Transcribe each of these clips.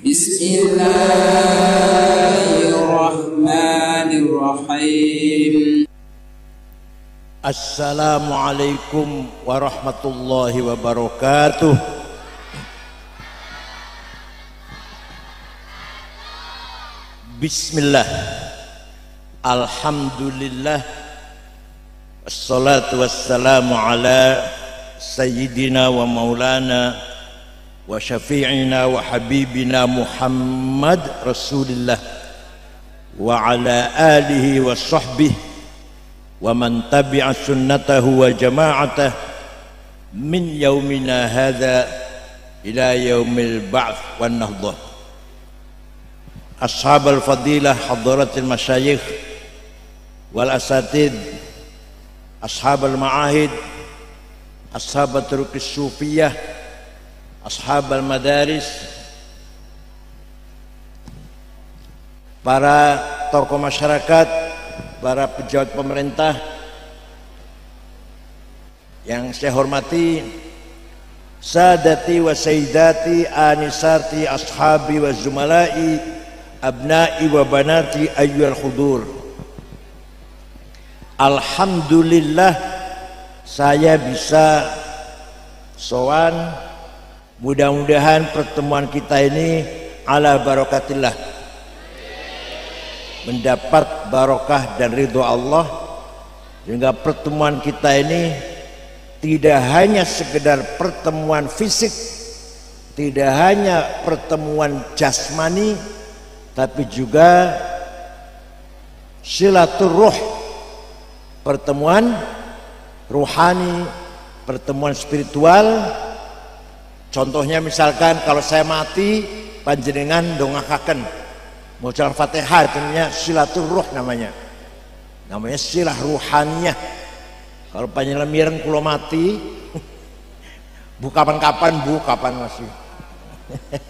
بسم الله الرحمن الرحيم. السلام عليكم ورحمة الله وبركاته. بسم الله. الحمد لله. الصلاة والسلام على سيدنا ومولانا habibina Muhammad Rasulillah wa ala alihi wa sahbihi ومن تبع سنته وجماعته من يومنا هذا إلى يوم البعث والنهضة. أصحاب الفضيلة حضرة المشايخ والأساتذة أصحاب المعاهد أصحاب الطرق الصوفية Ashab al madaris. Para tokoh masyarakat para pejabat pemerintah yang saya hormati sadati wa sayyidati anisati ashabi wa zumalai abnai wa banati ayyul khudur alhamdulillah saya bisa sowan mudah-mudahan pertemuan kita ini ala barakatillah. Mendapat barokah dan ridho Allah. Sehingga pertemuan kita ini tidak hanya sekedar pertemuan fisik tidak hanya pertemuan jasmani tapi juga silaturruh pertemuan ruhani pertemuan spiritual contohnya misalkan kalau saya mati panjenengan dongakaken Baca Al-Fatihah artinya silaturruh namanya. Namanya silah ruhaniyah. Kalau panjenengan mireng kula mati, bu kapan-kapan bu kapan masih.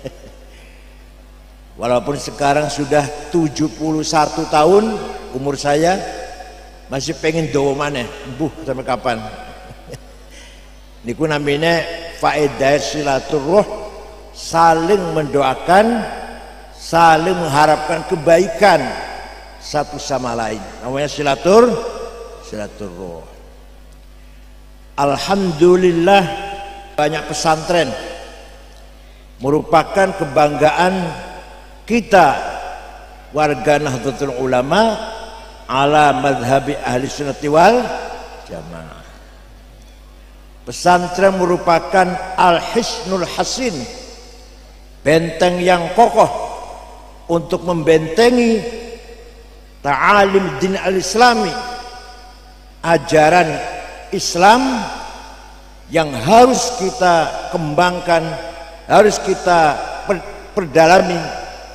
Walaupun sekarang sudah 71 tahun umur saya masih pengen doa mana bu sampai kapan niku namanya faedah silaturruh saling mendoakan saling mengharapkan kebaikan satu sama lain. Namanya silatur silaturroh Alhamdulillah banyak pesantren. Merupakan kebanggaan kita warga Nahdlatul Ulama ala madhabi ahli sunnati wal jamaah pesantren merupakan al-hisnul hasin benteng yang kokoh untuk membentengi ta'alim din al-islami ajaran Islam yang harus kita kembangkan harus kita perdalami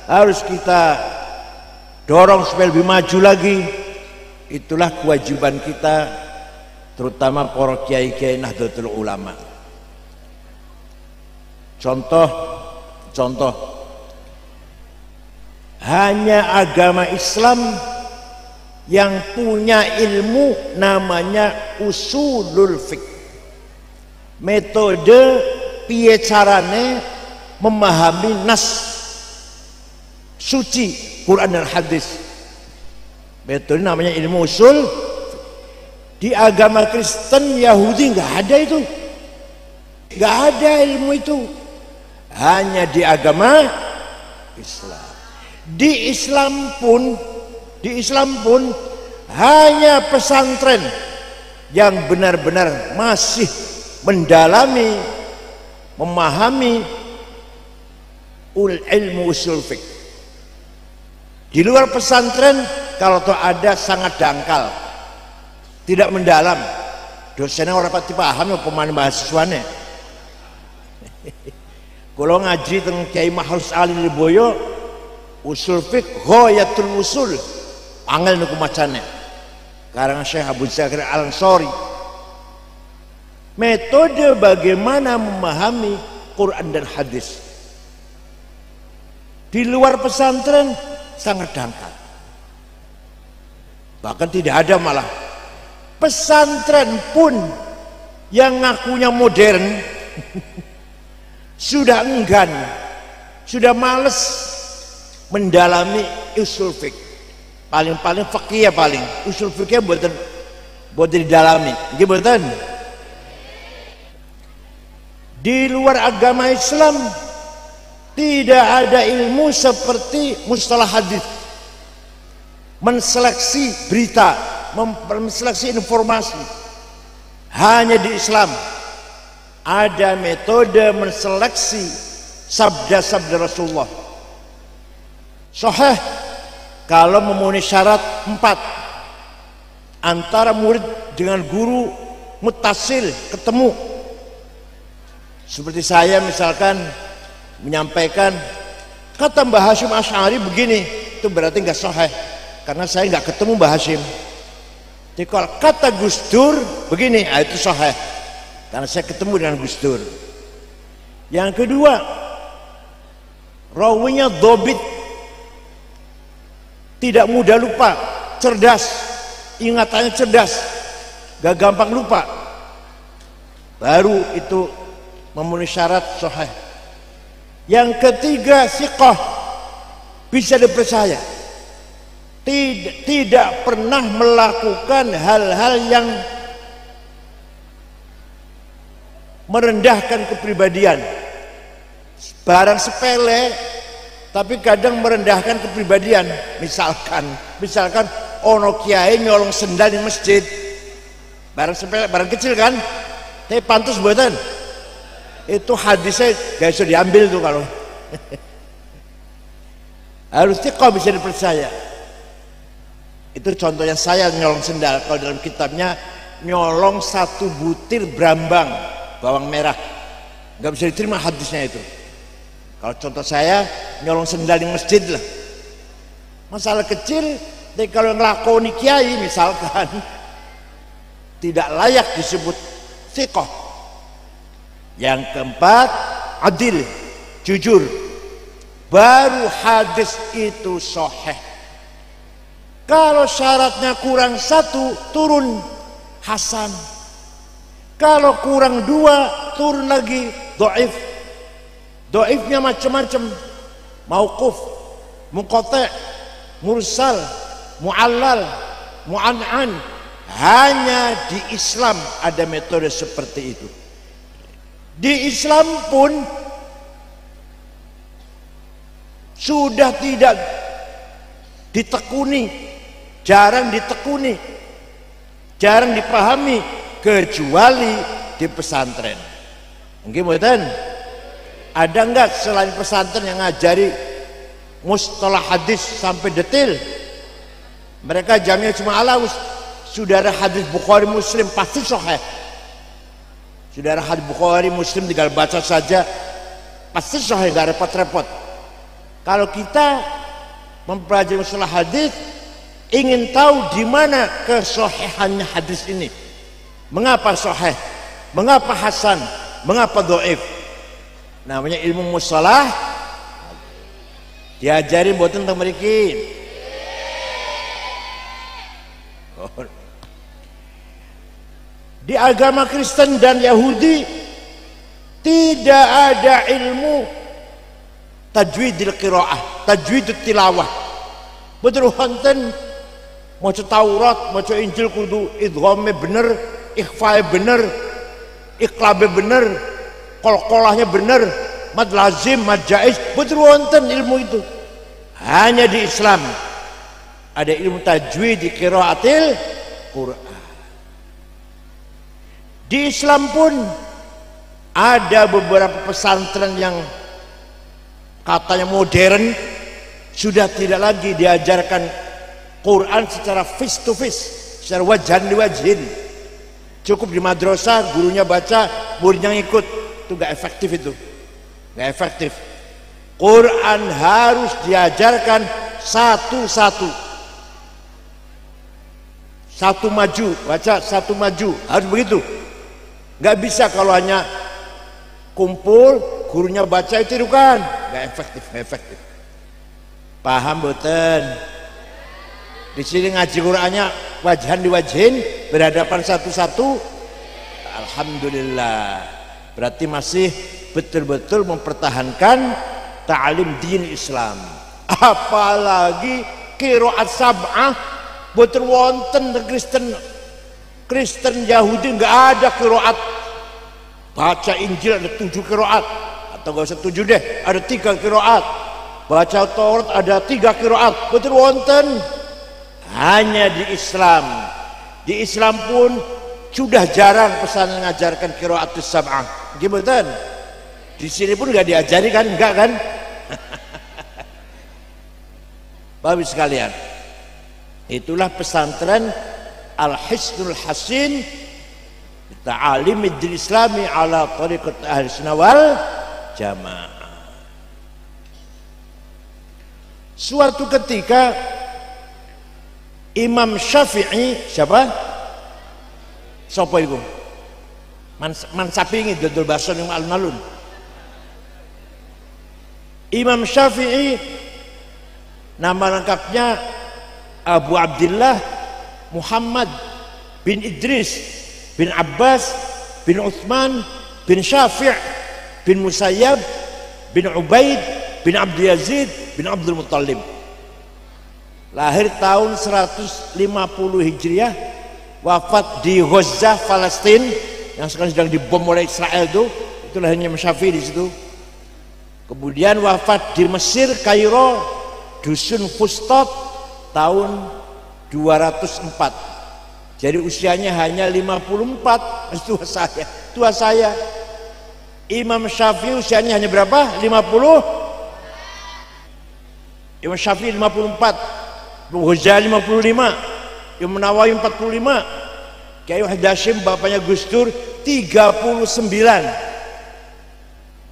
harus kita dorong supaya lebih maju lagi. Itulah kewajiban kita terutama para kiai-kiai Nahdlatul Ulama. Contoh contoh. Hanya agama Islam yang punya ilmu namanya usulul fiqh. Metode piye carane memahami nas suci Quran dan hadis. Metode namanya ilmu usul di agama Kristen Yahudi nggak ada itu. Nggak ada ilmu itu. Hanya di agama Islam. Di Islam pun di Islam pun hanya pesantren yang benar-benar masih mendalami memahami ilmu usul fiqh. Di luar pesantren kalau tuh ada sangat dangkal tidak mendalam. Dosennya orang pasti paham ya pemain mahasiswanya. Kalau ngaji tentang Kiai Mahrus Ali Liboyo usul fiqh ghayatul usul. Angel niku macane. Karang Syekh Abu Zakir Al Ansori metode bagaimana memahami Quran dan hadis. Di luar pesantren sangat dangkal. Bahkan tidak ada malah pesantren pun yang ngakunya modern sudah enggan sudah males mendalami usul fik. Paling-paling fakih ya paling. Usul fikih buatan buat didalami. Gimana? Di luar agama Islam tidak ada ilmu seperti mustalah hadis. Menseleksi berita, menseleksi informasi. Hanya di Islam ada metode menseleksi sabda-sabda Rasulullah. Sahih kalau memenuhi syarat empat antara murid dengan guru mutasil ketemu seperti saya misalkan menyampaikan kata Mbah Hashim Ash'ari begini itu berarti nggak sahih karena saya nggak ketemu Mbah Hashim jadi kalau kata Gus Dur begini ah, itu sahih. Karena saya ketemu dengan Gus Dur. Yang kedua rawinya dobit. Tidak mudah lupa cerdas. Ingatannya cerdas. Gak gampang lupa. Baru itu memenuhi syarat sahih. Yang ketiga siqah. Bisa dipercaya tidak, tidak pernah melakukan hal-hal yang merendahkan kepribadian. Barang sepele tapi kadang merendahkan kepribadian. Misalkan misalkan ono kiai nyolong sendal di masjid. Barang sepele barang kecil kan? Tapi pantas buatan. Itu hadisnya gak bisa diambil tuh kalau. Harusnya kau bisa dipercaya itu contohnya saya nyolong sendal kalau dalam kitabnya nyolong satu butir brambang bawang merah nggak bisa diterima hadisnya itu kalau contoh saya nyolong sendal di masjid lah. Masalah kecil, tapi kalau ngelakoni kiai misalkan tidak layak disebut sikoh. Yang keempat, adil, jujur. Baru hadis itu soheh. Kalau syaratnya kurang satu, turun hasan. Kalau kurang dua, turun lagi doif Doifnya macam-macam. Mauquf, muqata', mursal, mu'allal, mu'an'an. Hanya di Islam ada metode seperti itu. Di Islam pun sudah tidak ditekuni, jarang ditekuni, jarang dipahami. Kecuali di pesantren. Mungkin buatan ada enggak selain pesantren yang ngajari mustalah hadis sampai detail? Mereka jamnya cuma alaus saudara hadis Bukhari Muslim pasti sahih. Saudara hadis Bukhari Muslim tinggal baca saja pasti sahih gak repot-repot. Kalau kita mempelajari mustalah hadis ingin tahu di mana kesohihannya hadis ini. Mengapa sahih? Mengapa hasan? Mengapa doif namanya ilmu musalah. Diajarin buat tentang mereka di agama Kristen dan Yahudi tidak ada ilmu tajwidil qiraah tajwidul tilawah. Betul hanten mau Taurat mau Injil kudu idghamnya bener ikhfa bener iklabe bener kol-kolahnya benar mad lazim mad jaiz. Betul wonten ilmu itu. Hanya di Islam. Ada ilmu tajwid di qiraatil Quran. Di Islam pun ada beberapa pesantren yang katanya modern sudah tidak lagi diajarkan Quran secara face to face secara wajah di wajhin cukup di madrasah gurunya baca muridnya ngikut. Itu gak efektif itu. Gak efektif. Quran harus diajarkan satu-satu. Satu maju baca satu maju. Harus begitu. Gak bisa kalau hanya kumpul gurunya baca itu kan gak efektif gak efektif. Paham boten di sini ngaji Qurannya wajahan di wajahin berhadapan satu-satu. Alhamdulillah. Berarti masih betul-betul mempertahankan ta'lim din Islam. Apalagi kiroat sab'ah boten wonten Kristen Kristen Yahudi nggak ada kiroat. Baca Injil ada tujuh kiroat. Atau gak usah tujuh deh ada tiga kiroat. Baca Taurat ada tiga kiroat. Betul wonten hanya di Islam. Di Islam pun sudah jarang pesan mengajarkan kiroat sab'ah gimana di sini pun nggak diajari kan? Enggak kan? Bapak sekalian, itulah pesantren Al-Hisnul Hasin Ta'alim Islami ala tariqat ahli wal jamaah. Suatu ketika Imam Syafi'i siapa? Siapa itu? Man, man ini dodol yang alun-alun. Imam Syafi'i Nama lengkapnya Abu Abdullah Muhammad bin Idris bin Abbas bin Uthman bin Syafi' bin Musayyab bin Ubaid bin Abdul Yazid bin Abdul Muttalib lahir tahun 150 Hijriah wafat di Gaza Palestina yang sekarang sedang dibom oleh Israel itu. Itu lahirnya Syafi'i di situ. Kemudian wafat di Mesir Kairo dusun Fustot tahun 204 jadi usianya hanya 54 tua saya tua saya. Imam Syafi'i usianya hanya berapa? 50 Imam Syafi'i 54 Ghazali 55 Imam Nawawi 45 Kiai Hashim bapaknya Gus Dur 39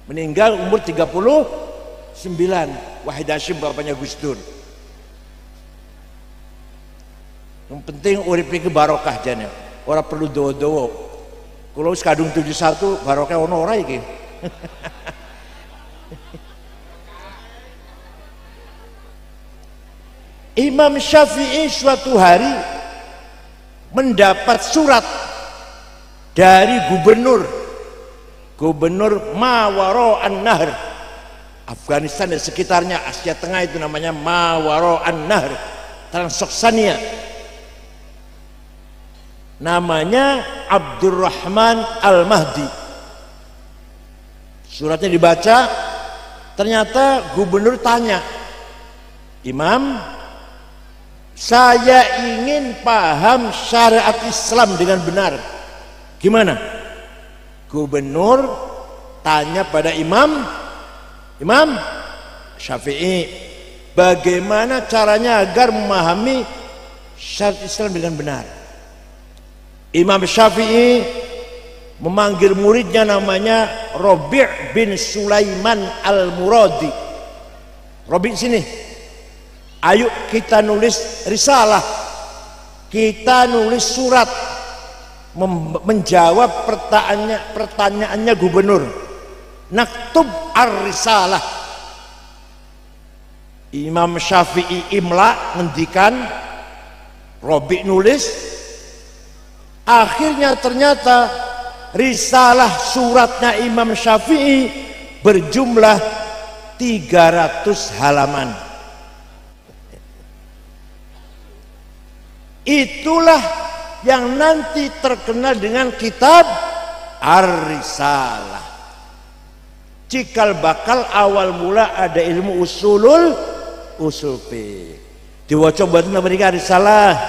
meninggal umur 39 Wahid Hashim bapaknya Gus Dur. Yang penting urip iki barokah jane. Ora perlu doa-doa kalau kadung 71 barokah ono ora iki Imam Syafi'i suatu hari mendapat surat dari gubernur. Gubernur Mawaro An-Nahr. Afghanistan dan sekitarnya Asia Tengah itu namanya Mawaro An-Nahr. Transoksania. Namanya Abdurrahman Al-Mahdi. Suratnya dibaca ternyata gubernur tanya Imam saya ingin paham syariat Islam dengan benar. Gimana? Gubernur tanya pada imam Imam Syafi'i bagaimana caranya agar memahami syariat Islam dengan benar? Imam Syafi'i memanggil muridnya namanya Robi' bin Sulaiman Al-Muradi. Robi' sini ayo kita nulis risalah. Kita nulis surat. Menjawab pertanyaannya pertanyaannya gubernur. Naktub ar-risalah. Imam Syafi'i imla ngendikan Robi nulis akhirnya ternyata risalah suratnya Imam Syafi'i berjumlah 300 halaman itulah yang nanti terkenal dengan kitab Ar-Risalah. Cikal bakal awal mula ada ilmu usulul usul fiqh. Diwaca buat mereka risalah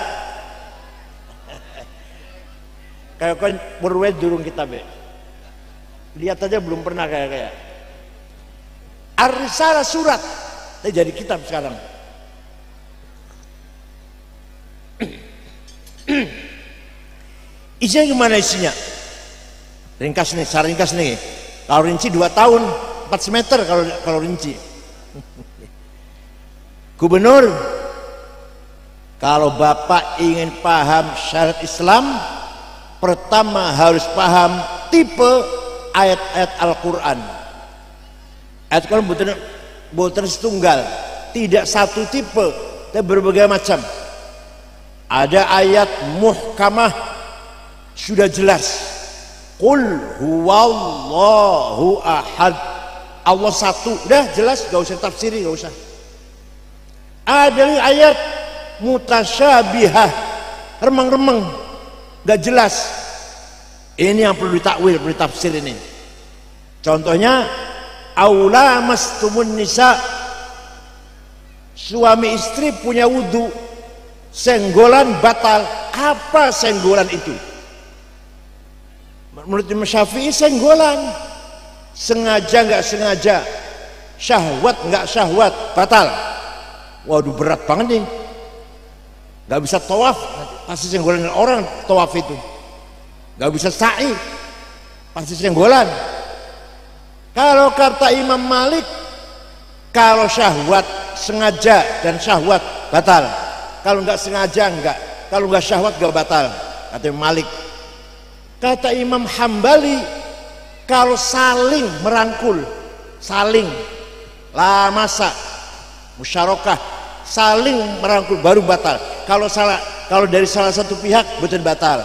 kayak kan berwed durung kita be. Lihat aja belum pernah kayak kayak ar-risalah surat. Jadi kitab sekarang isinya gimana isinya ringkas nih saringkas nih kalau rinci dua tahun, empat meter kalau kalau rinci. Gubernur, kalau Bapak ingin paham syariat Islam, pertama harus paham tipe ayat-ayat Al-Quran. Ayat Al-Quran bukan, bukan setunggal, tidak satu tipe, tapi berbagai macam. Ada ayat muhkamah. Sudah jelas. Qul huwallahu ahad. Allah satu. Udah jelas gak usah tafsiri gak usah. Ada ayat mutasyabihah remang-remang. Gak jelas. Ini yang perlu ditakwil perlu tafsir ini. Contohnya aula mastumun nisa. Suami istri punya wudhu senggolan batal. Apa senggolan itu? Menurut Imam Syafi'i senggolan. Sengaja nggak sengaja. Syahwat nggak syahwat batal. Waduh berat banget nih. Nggak bisa tawaf. Pasti senggolan orang tawaf itu. Nggak bisa sa'i. Pasti senggolan. Kalau kata Imam Malik kalau syahwat sengaja dan syahwat batal kalau nggak sengaja nggak. Kalau nggak syahwat nggak batal. Kata Malik. Kata Imam Hambali kalau saling merangkul saling. La masa. Musyarakah. Saling merangkul baru batal. Kalau salah kalau dari salah satu pihak betul batal.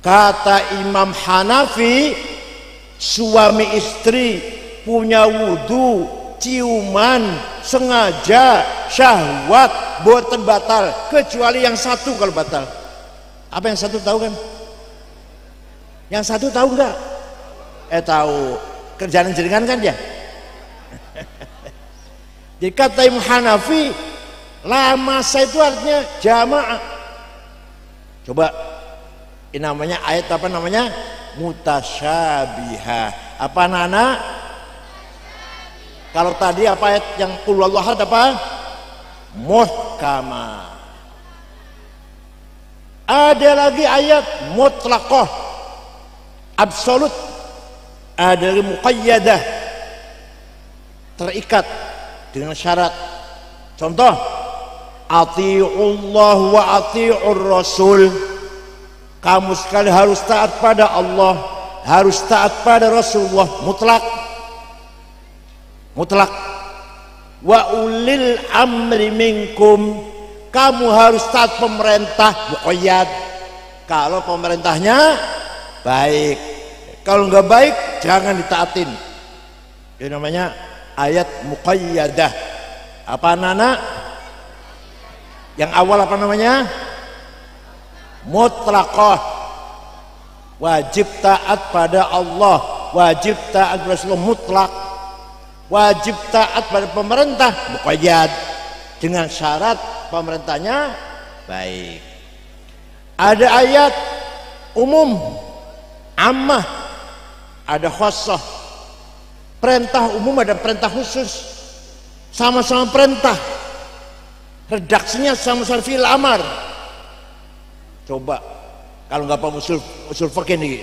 Kata Imam Hanafi suami istri punya wudhu ciuman sengaja syahwat buatan batal kecuali yang satu kalau batal. Apa yang satu tahu kan? Yang satu tahu enggak eh tahu. Kerjaan jaringan kan dia? Jadi kata Hanafi lama saya itu artinya jamaah. Coba ini namanya ayat apa namanya? Mutasyabiha. Apa nana kalau tadi apa ayat yang kulullah apa? Muhkama. Ada lagi ayat mutlakoh absolut. Ada lagi muqayyadah. Terikat dengan syarat. Contoh. Atiullah wa atiur rasul. Kamu sekali harus taat pada Allah harus taat pada Rasulullah mutlak mutlak. Wa ulil amri minkum. Kamu harus taat pemerintah muqayyad. Kalau pemerintahnya baik. Kalau nggak baik jangan ditaatin. Ini namanya ayat muqayyadah. Apa nana? Yang awal apa namanya? Mutlaqah. Wajib taat pada Allah. Wajib taat Rasulullah. Mutlak wajib taat pada pemerintah muqayyad. Dengan syarat pemerintahnya baik. Ada ayat umum ammah. Ada khusus perintah umum ada perintah khusus. Sama-sama perintah. Redaksinya sama-sama amar. Coba kalau nggak paham usul usul fakir nih.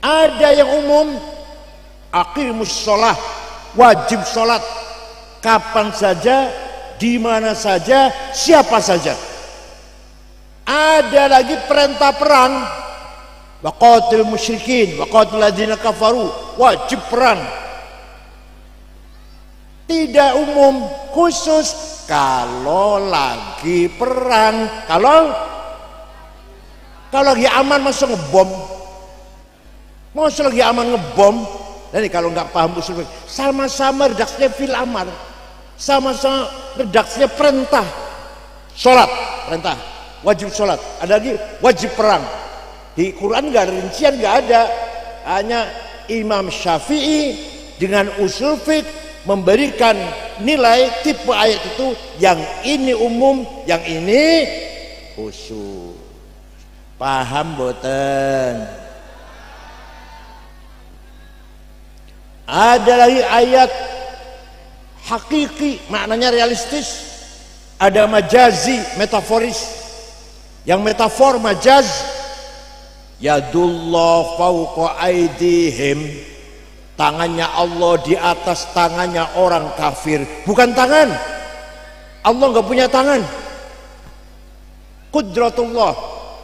Ada yang umum aqimus sholat wajib sholat. Kapan saja di mana saja siapa saja. Ada lagi perintah perang. Waqatil musyrikin waqatil ladzina kafaru wajib perang. Tidak umum khusus kalau lagi perang. Kalau kalau lagi aman masa ngebom? Masa lagi aman ngebom dan kalau nggak paham usul sama-sama redaksinya fil amar sama-sama redaksinya perintah. Sholat perintah. Wajib sholat. Ada lagi wajib perang. Di Quran nggak rincian nggak ada. Hanya Imam Syafi'i dengan usul fiqh memberikan nilai tipe ayat itu yang ini umum yang ini khusus paham boten ada lagi ayat hakiki maknanya realistis. Ada majazi metaforis. Yang metafor majaz yadullah fauqa aidihim. Tangannya Allah di atas tangannya orang kafir. Bukan tangan. Allah nggak punya tangan. Kudratullah.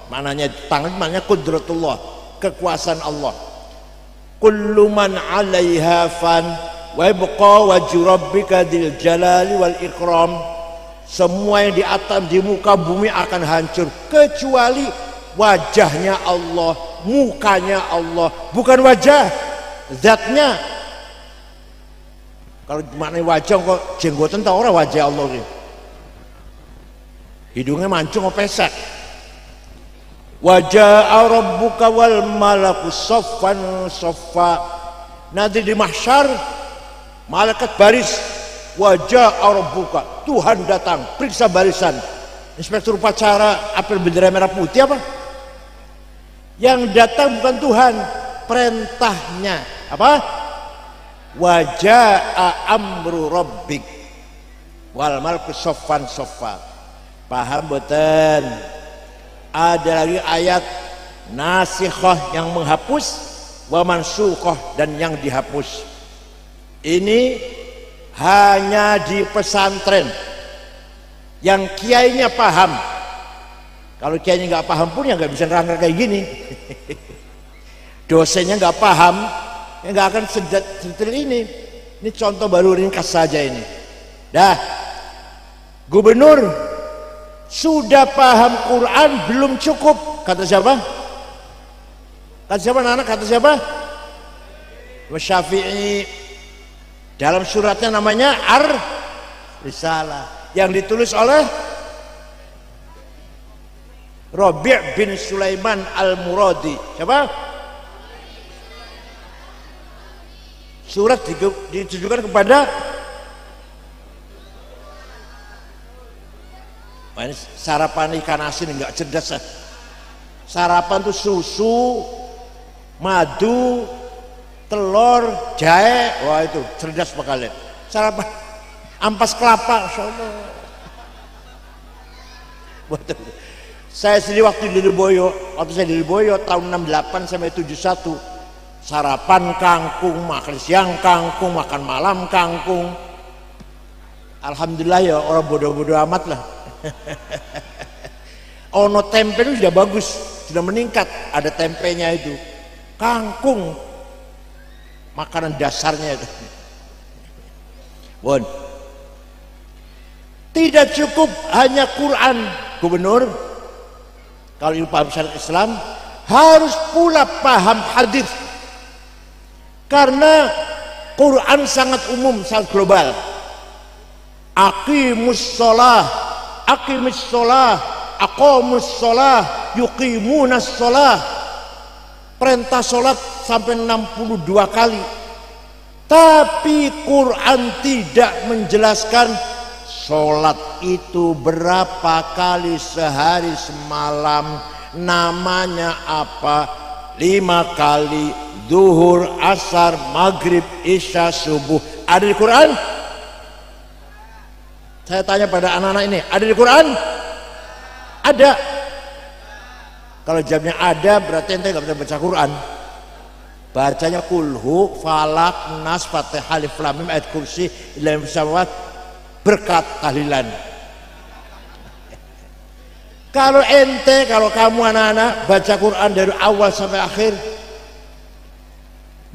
Mananya tangan maknanya kudratullah, kekuasaan Allah. Kullu man 'alaiha fan wa yabqa wajhu rabbika dzil jalali wal ikram. Semua yang di atas di muka bumi akan hancur kecuali wajahnya Allah, mukanya Allah, bukan wajah, zatnya. kalau mana wajah kok jenggotan tau orang wajah Allah ini hidungnya mancung kok pesek wajah rabbuka wal malaku soffan soffa nanti di mahsyar malaikat baris. Wajah rabbuka Tuhan datang periksa barisan. Inspektur upacara apel bendera merah putih apa? Yang datang bukan Tuhan perintahnya. Apa? Wajah amru rabbik wal malku soffan soffa paham boten ada lagi ayat nasikhah yang menghapus wa mansukhah dan yang dihapus. Ini hanya di pesantren. Yang kiainya paham. Kalau kiainya nggak paham pun ya nggak bisa nerangkan kayak gini. Dosennya nggak paham ya nggak akan sedetil ini. Ini contoh baru ringkas saja ini. Dah. Gubernur sudah paham Quran belum cukup. Kata siapa? Kata siapa anak kata siapa? Syafi'i. Dalam suratnya namanya Ar Risalah. Yang ditulis oleh Rabi' bin Sulaiman Al-Muradi. Siapa? Surat ditujukan kepada sarapan ikan asin enggak cerdas. Sarapan tuh susu, madu, telur, jahe, wah itu cerdas sekali. Sarapan ampas kelapa Betul. Saya sendiri waktu di Lirboyo, waktu saya di Lirboyo tahun 68 sampai 71 sarapan kangkung, makan siang kangkung, makan malam kangkung. Alhamdulillah ya orang bodoh-bodoh amat lah. ono tempe itu sudah bagus, sudah meningkat. Ada tempenya itu. Kangkung, makanan dasarnya itu. Bon. Tidak cukup hanya Quran, gubernur. Kalau ilmu paham syariat Islam harus pula paham hadis. Karena Quran sangat umum, sangat global. Aqimus sholah, aqimus sholah, aqamus sholah, yuqimunas sholah. Perintah sholat sampai 62 kali. Tapi Quran tidak menjelaskan Sholat itu berapa kali sehari semalam namanya apa? Lima kali duhur, asar, maghrib, isya, subuh. Ada di Quran? Saya tanya pada anak-anak ini, ada di Quran? Ada. Kalau jamnya ada berarti ente nggak bisa baca Quran. Bacanya kulhu, falak, nas, fatihah, alif, lam, ayat kursi, ilam samawat, berkat tahlilan kalau ente kalau kamu anak-anak baca Quran dari awal sampai akhir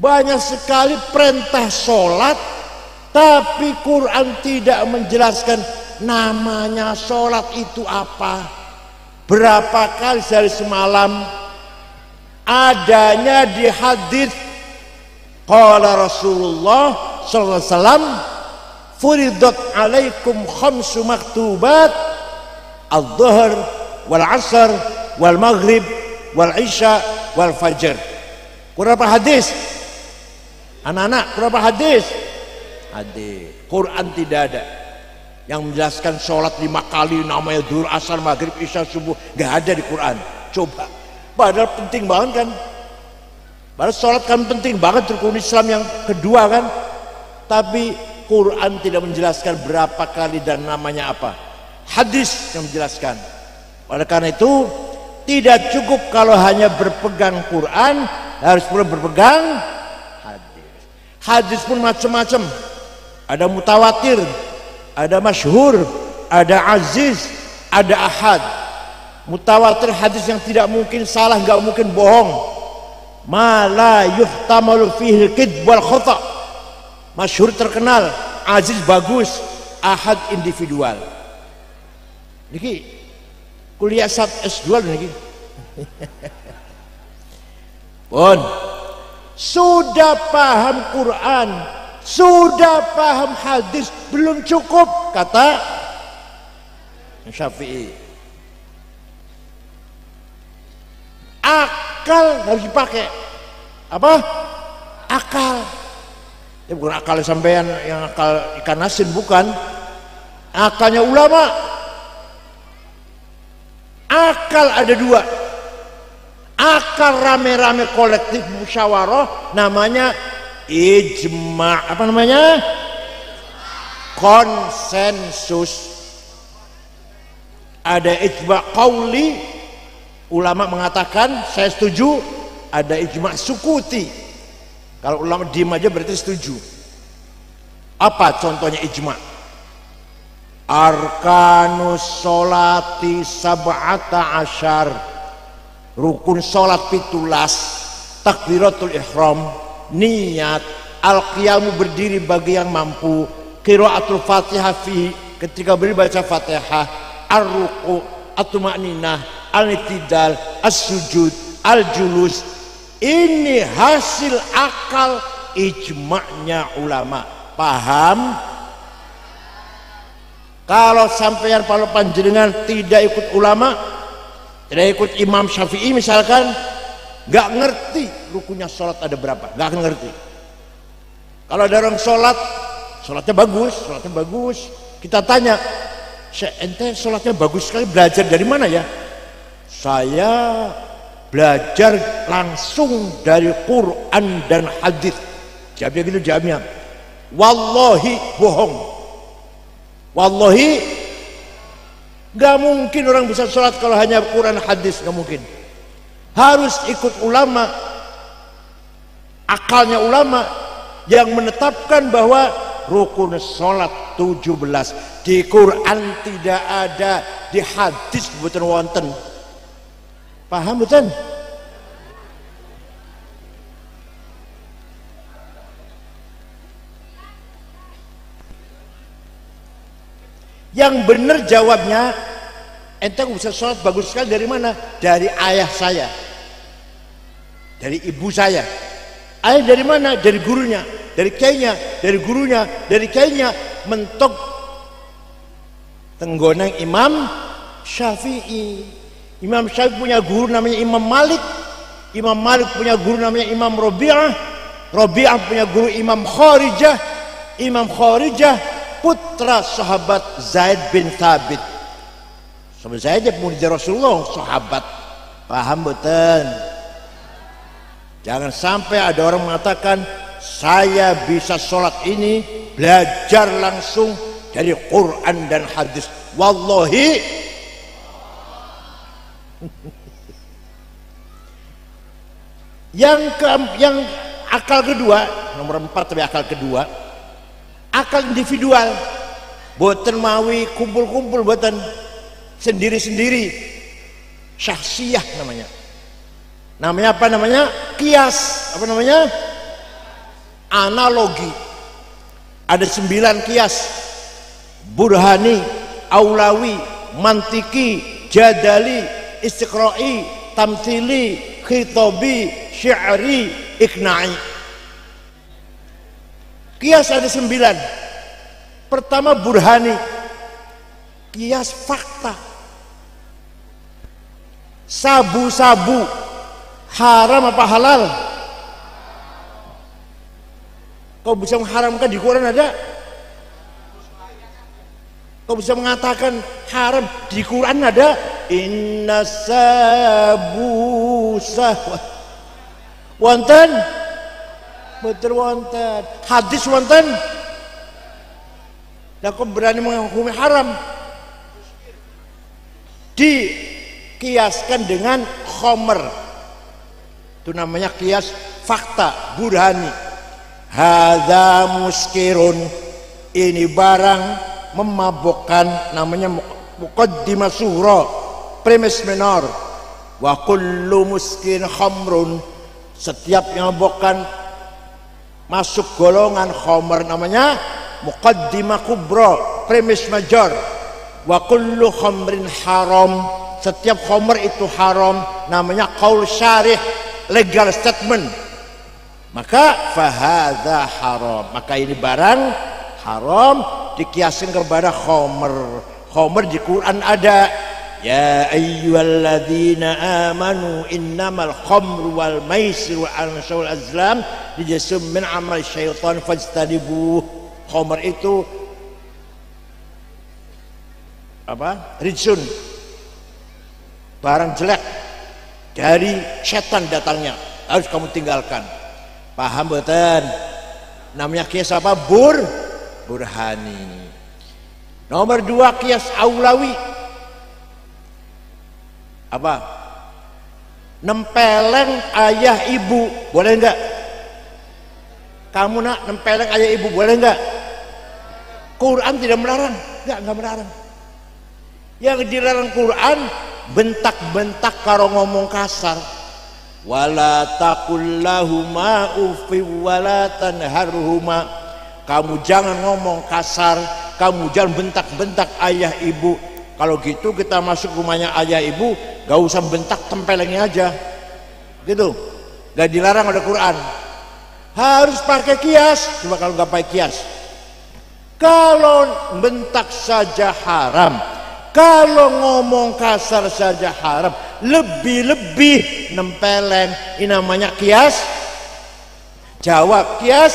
banyak sekali perintah sholat tapi Quran tidak menjelaskan namanya sholat itu apa. Berapa kali sehari semalam adanya di hadis qala Rasulullah sallallahu alaihi wasallam furidat alaikum khamsu maktubat al-dhuhr wal asr wal maghrib wal isya wal fajr berapa hadis? Anak-anak berapa hadis hadis Quran tidak ada yang menjelaskan sholat lima kali namanya dur asar maghrib isya subuh. Gak ada di Quran. Coba. Padahal penting banget kan? Padahal sholat kan penting banget rukun Islam yang kedua kan? Tapi Quran tidak menjelaskan berapa kali dan namanya apa. Hadis yang menjelaskan. Oleh karena itu tidak cukup kalau hanya berpegang Quran harus pula berpegang hadis. Hadis pun macam-macam ada mutawatir ada masyhur ada aziz ada ahad. Mutawatir hadis yang tidak mungkin salah nggak mungkin bohong. Ma la yuhtamalu fihi al wal khata' masyhur terkenal aziz bagus ahad individual. Niki kuliah sat S2 niki. Pun. Sudah paham Quran sudah paham hadis belum cukup kata Syafi'i. Akal harus dipakai. Apa? Akal. Ya bukan akal sampean yang akal ikan asin bukan. Akalnya ulama. Akal ada dua. Akal rame-rame kolektif musyawarah namanya ijma apa namanya? Konsensus. Ada ijma qauli ulama mengatakan saya setuju ada ijma sukuti. Kalau ulama diem aja berarti setuju. Apa contohnya ijma? Arkanus solati sab'ata asyar. Rukun solat pitulas. Takbiratul ihram niat al-qiyamu berdiri bagi yang mampu qiraatul fatihah fi ketika beri baca fatihah ar-ruku at-tumaninah al-itidal, as-sujud, al-julus. Ini hasil akal ijma'nya ulama. Paham? Kalau sampean kalau panjenengan tidak ikut ulama, tidak ikut Imam Syafi'i misalkan, nggak ngerti rukunya sholat ada berapa, akan ngerti. Kalau ada orang sholat, sholatnya bagus, sholatnya bagus. Kita tanya, ente sholatnya bagus sekali, belajar dari mana ya? saya belajar langsung dari Quran dan hadis jawabnya gitu jawabnya wallahi bohong wallahi gak mungkin orang bisa sholat kalau hanya Quran hadis gak mungkin harus ikut ulama akalnya ulama yang menetapkan bahwa rukun sholat 17 di Quran tidak ada di hadis buatan wonten Paham betul? Yang benar jawabnya ente bisa sholat bagus sekali dari mana? Dari ayah saya. Dari ibu saya. Ayah dari mana? Dari gurunya. Dari kayaknya, dari gurunya, dari kayaknya mentok tenggonang Imam Syafi'i. Imam Syafi'i punya guru namanya Imam Malik Imam Malik punya guru namanya Imam Robi'ah Robi'ah punya guru Imam Kharijah Imam Kharijah putra sahabat Zaid bin Thabit sahabat Zaid pun Rasulullah sahabat. Paham betul jangan sampai ada orang mengatakan saya bisa sholat ini belajar langsung dari Quran dan hadis. Wallahi. Yang ke yang akal kedua nomor empat tapi akal kedua akal individual. Buatan mawi kumpul-kumpul buatan sendiri-sendiri. Syahsiyah namanya. Namanya apa namanya? Kias. Apa namanya? Analogi. Ada sembilan kias. Burhani aulawi mantiki jadali istiqra'i tamthili khitabi syi'ri ikna'i kias ada sembilan. Pertama burhani. Kias fakta sabu-sabu. Haram apa halal? Kau bisa mengharamkan di Quran ada? Kau bisa mengatakan haram di Quran ada? Inna sabusah wonten? Betul wonten. Hadis wonten? Dan kau berani menghukumi haram dikiaskan dengan khomer itu namanya kias fakta burhani. Hadza muskirun. Ini barang memabukkan namanya muqaddimah suhra premis menor wa kullu muskin khamrun. Setiap yang memabukkan masuk golongan khamr namanya muqaddimah kubra premis major. Wa kullu khamrin haram setiap khamr itu haram namanya qaul syarih legal statement. Maka fahadha haram. Maka ini barang haram dikiaskan kepada khomer khomer di Quran ada. Ya ayyuhalladzina amanu innamal khamru wal maisir wal ansar wal azlam dijasum min amal syaitan fajtanibu. Khomer itu apa? Rijsun barang jelek dari setan datangnya. Harus kamu tinggalkan. Paham betul namanya kias apa? Bur burhani. Nomor dua kias aulawi. Apa? Nempeleng ayah ibu. Boleh enggak kamu nak nempeleng ayah ibu boleh enggak Quran tidak melarang. Enggak enggak melarang. Yang dilarang Quran bentak-bentak karo ngomong kasar. Wala takullahuma ufi wala tanharhuma kamu jangan ngomong kasar kamu jangan bentak-bentak ayah ibu. Kalau gitu kita masuk rumahnya ayah ibu gak usah bentak tempelengnya aja. Gitu. Gak dilarang oleh Quran. Harus pakai kias. Cuma kalau gak pakai kias. Kalau bentak saja haram kalau ngomong kasar saja haram lebih-lebih nempeleng ini namanya kias. Jawab kias.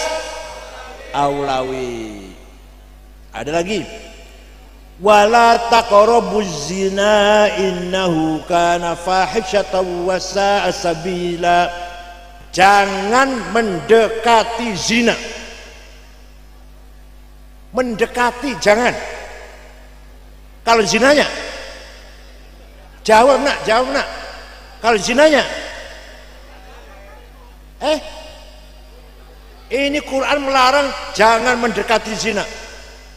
Aulawi. Ada lagi. Wala zina innahu kana fahishatan wa sa'a sabila. Jangan mendekati zina. Mendekati jangan kalau zinanya? Jawab nak jawab nak. Kalau zinanya? Eh? Ini Quran melarang jangan mendekati zina.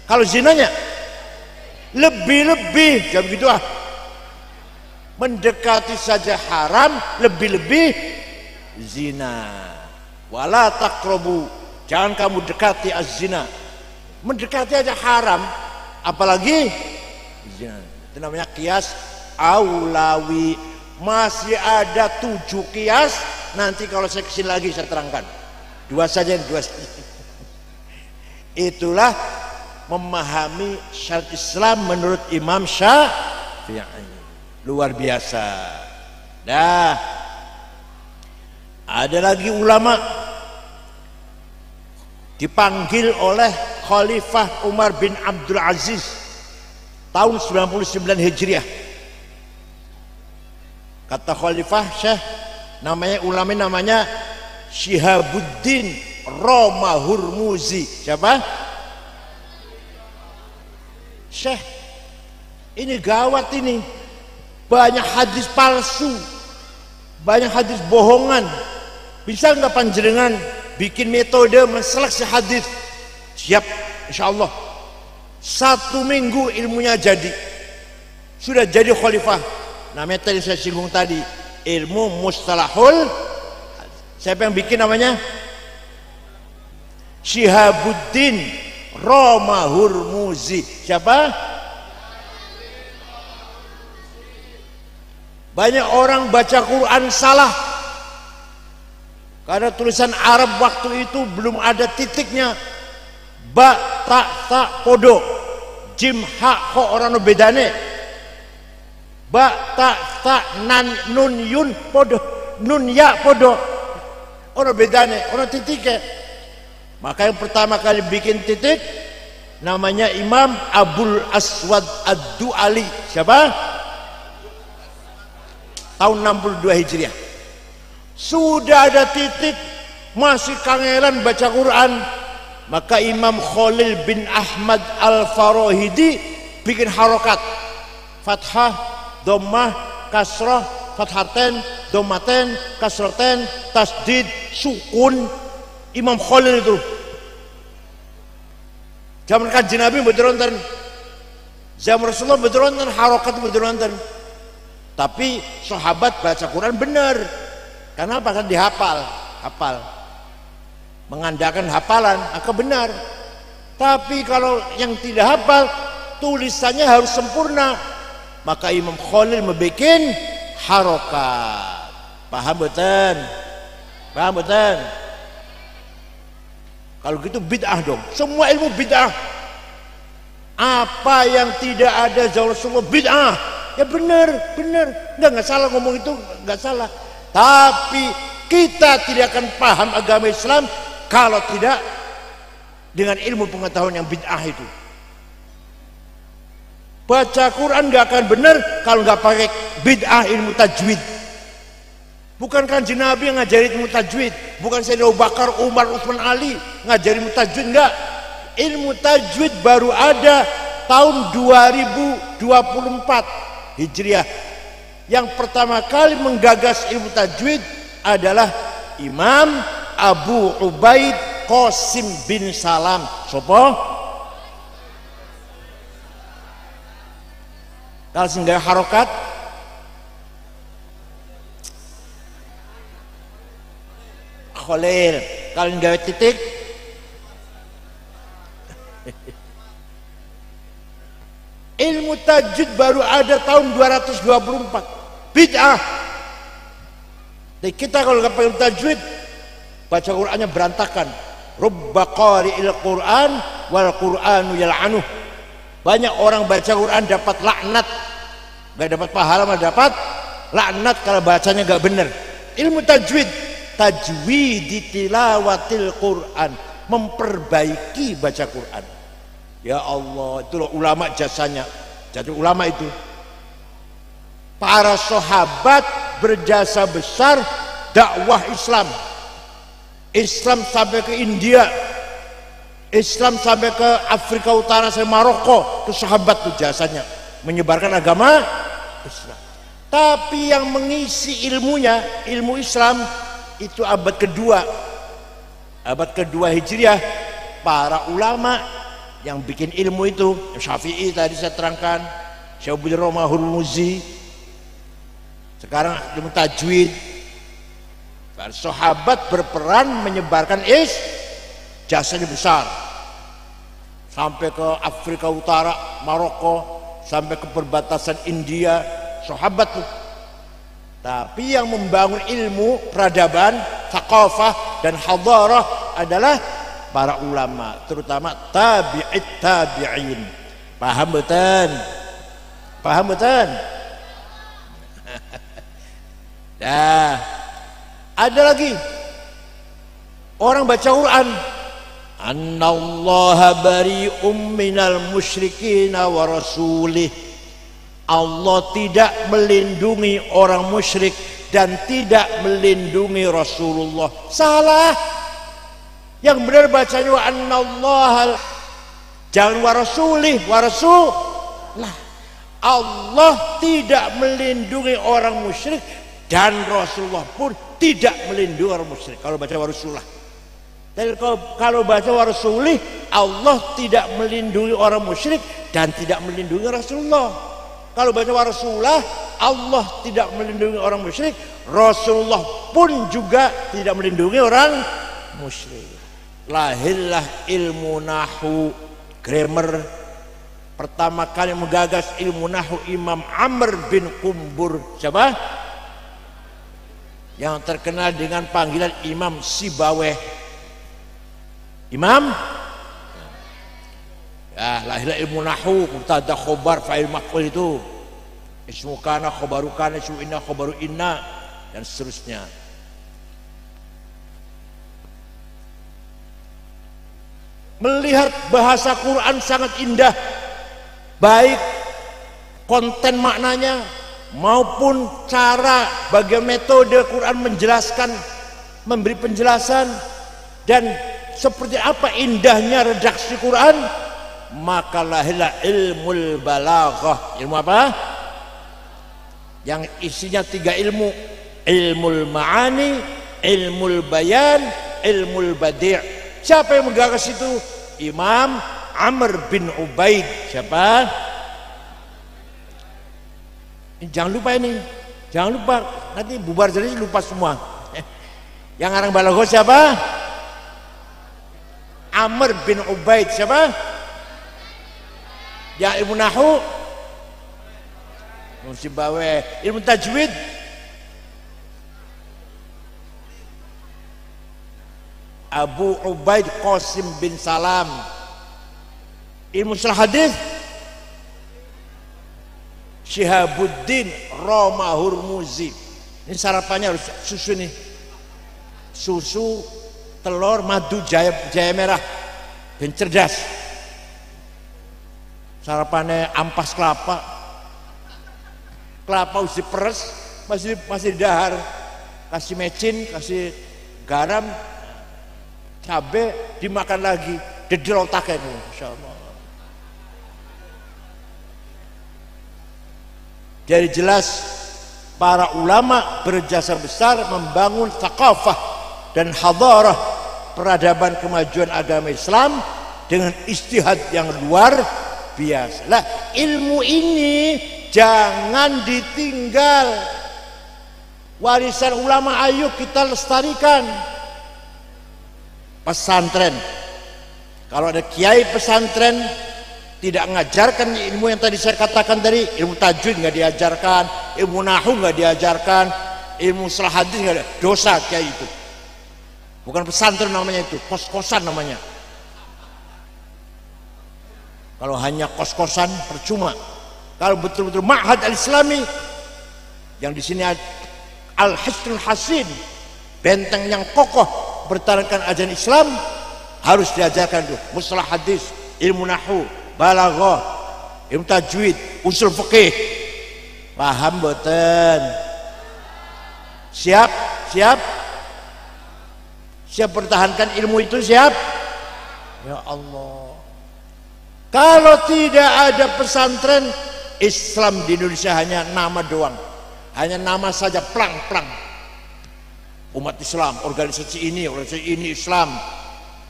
Kalau zinanya? Lebih-lebih jam gitu ah. Mendekati saja haram lebih-lebih zina. Wala takrobu jangan kamu dekati az-zina. Mendekati aja haram apalagi zina itu namanya kias aulawi. Masih ada tujuh kias. Nanti kalau saya ke sini lagi saya terangkan. Dua saja dua. Saja itulah memahami syariat Islam menurut Imam Syafi'i. Luar biasa. Dah. Ada lagi ulama. Dipanggil oleh Khalifah Umar bin Abdul Aziz tahun 99 Hijriah. Kata Khalifah Syekh namanya ulama namanya Syihabuddin Roma Hurmuzi. Siapa? Syekh ini gawat ini. Banyak hadis palsu banyak hadis bohongan. Bisa nggak panjenengan bikin metode menseleksi hadis? Siap insya Allah satu minggu ilmunya jadi. Sudah jadi khalifah. Namanya tadi saya singgung tadi ilmu mustalahul siapa yang bikin namanya? Syihabuddin Roma Hurmuzi siapa? Banyak orang baca Quran salah. Karena tulisan Arab waktu itu belum ada titiknya ba tak tak podo jim ha ko orang bedane ba tak tak nan nun yun podo nun ya podo orang bedane orang titiknya maka yang pertama kali bikin titik namanya Imam Abdul Aswad Ad-Du'ali. Siapa? Tahun 62 Hijriah. Sudah ada titik masih kangelan baca Quran. Maka Imam Khalil bin Ahmad Al-Farahidi bikin harokat. Fathah, Dhammah, Kasrah, Fathaten, Dhammaten, Kasraten, Tasdid, Sukun, Imam Khalil itu. Zaman kaji Nabi betul nonton zaman Rasulullah betul nonton harokat betul nonton tapi sahabat baca Quran benar karena kan dihafal. Hafal mengandalkan hafalan maka benar tapi kalau yang tidak hafal tulisannya harus sempurna maka Imam Khalil membuat harokat paham betul paham betul Kalau gitu bid'ah dong. Semua ilmu bid'ah. Apa yang tidak ada jauh Rasulullah bid'ah. Ya benar, benar. Enggak, enggak salah ngomong itu, enggak salah. Tapi kita tidak akan paham agama Islam kalau tidak dengan ilmu pengetahuan yang bid'ah itu. Baca Quran nggak akan benar kalau nggak pakai bid'ah ilmu tajwid. Bukan kanji Nabi yang ngajari ilmu tajwid. Bukan Sayyidina Abu Bakar, Umar, Utsman Ali ngajari ilmu tajwid. Enggak. Ilmu tajwid baru ada tahun 2024 Hijriah. Yang pertama kali menggagas ilmu tajwid adalah Imam Abu Ubaid Qasim bin Salam. Sopo? Kalau sehingga harokat? Khalil kalau gawe titik? Ilmu tajwid baru ada tahun 224 bid'ah. Dan kita kalau nggak pakai tajwid baca Qur'annya berantakan. Rubba qari'il Qur'an wal Qur'anu yal'anuh. Banyak orang baca Quran dapat laknat. Gak dapat pahala malah dapat laknat kalau bacanya gak benar. Ilmu tajwid. Tajwid tilawatil Quran. Memperbaiki baca Quran. Ya Allah itulah ulama jasanya. Jadi ulama itu. Para sahabat berjasa besar dakwah Islam Islam sampai ke India Islam sampai ke Afrika Utara sampai Maroko itu sahabat tuh jasanya. Menyebarkan agama Islam. Tapi yang mengisi ilmunya ilmu Islam itu abad kedua. Abad kedua hijriah para ulama yang bikin ilmu itu. Syafi'i tadi saya terangkan Syabul Romahul Muzi sekarang ilmu tajwid para sahabat berperan menyebarkan is jasanya besar sampai ke Afrika Utara Maroko sampai ke perbatasan India sahabat tuh tapi yang membangun ilmu peradaban, thaqafah dan hadarah adalah para ulama, terutama tabi'it tabi'in. Paham betul? Paham betul? Dah. Ada lagi orang baca Quran Annallaha bari'um minal musyrikin wa rasulih Allah tidak melindungi orang musyrik dan tidak melindungi Rasulullah. Salah. Yang benar bacanya wa annallahu jangan wa rasulih wa rasulullah. Allah tidak melindungi orang musyrik dan Rasulullah pun tidak melindungi orang musyrik kalau baca wa rasulullah. Dan kalau, baca wa rasulih Allah tidak melindungi orang musyrik dan tidak melindungi Rasulullah. Kalau baca wa Rasulullah, Allah tidak melindungi orang musyrik, Rasulullah pun juga tidak melindungi orang musyrik. Lahirlah ilmu nahu, grammar. Pertama kali menggagas ilmu nahu Imam Amr bin Kumbur. Siapa? Yang terkenal dengan panggilan Imam Sibaweh. Imam Ya, lahirlah ilmu nahu, mubtada khobar, fa'il maf'ul itu. Ismu kana, khobaru kana, ismu inna, khobaru inna dan seterusnya. Melihat bahasa Quran sangat indah, baik konten maknanya maupun cara bagaimana metode Quran menjelaskan, memberi penjelasan dan seperti apa indahnya redaksi Quran maka lahirlah ilmu balaghah. Ilmu apa? Yang isinya tiga ilmu. Ilmu ma'ani ilmu bayan ilmu badi' siapa yang menggagas itu Imam Amr bin Ubaid. Siapa jangan lupa ini. Jangan lupa. Nanti bubar jadi lupa semua. Yang orang balaghah siapa? Amr bin Ubaid. Siapa? Ya ilmu nahu. Bawe. Ilmu tajwid. Abu Ubaid Qasim bin Salam. Ilmu hadis Syihabuddin Roma Hurmuzi ini sarapannya harus susu nih susu telur madu jaya, jaya merah. Dan cerdas. Sarapannya ampas kelapa. Kelapa usi peres masih masih dahar. Kasih mecin kasih garam cabai dimakan lagi. Dedel otaknya Masya Allah Jadi jelas para ulama berjasa besar membangun takafah dan hadarah peradaban kemajuan agama Islam dengan istihad yang luar biasa. Lah ilmu ini jangan ditinggal. Warisan ulama ayo kita lestarikan. Pesantren. Kalau ada kiai pesantren tidak mengajarkan ilmu yang tadi saya katakan dari ilmu tajwid nggak diajarkan ilmu nahu nggak diajarkan ilmu salah hadis nggak dosa kayak itu. Bukan pesantren namanya itu kos-kosan namanya. Kalau hanya kos-kosan percuma. Kalau betul-betul ma'had al-islami yang di sini al-hisnul hasin benteng yang kokoh bertarankan ajaran Islam harus diajarkan tuh mustalah hadis ilmu nahu balaghah ilmu tajwid usul fikih paham boten siap? Siap? Siap pertahankan ilmu itu siap? Ya Allah. Kalau tidak ada pesantren Islam di Indonesia hanya nama doang. Hanya nama saja plang plang. Umat Islam organisasi ini organisasi ini Islam.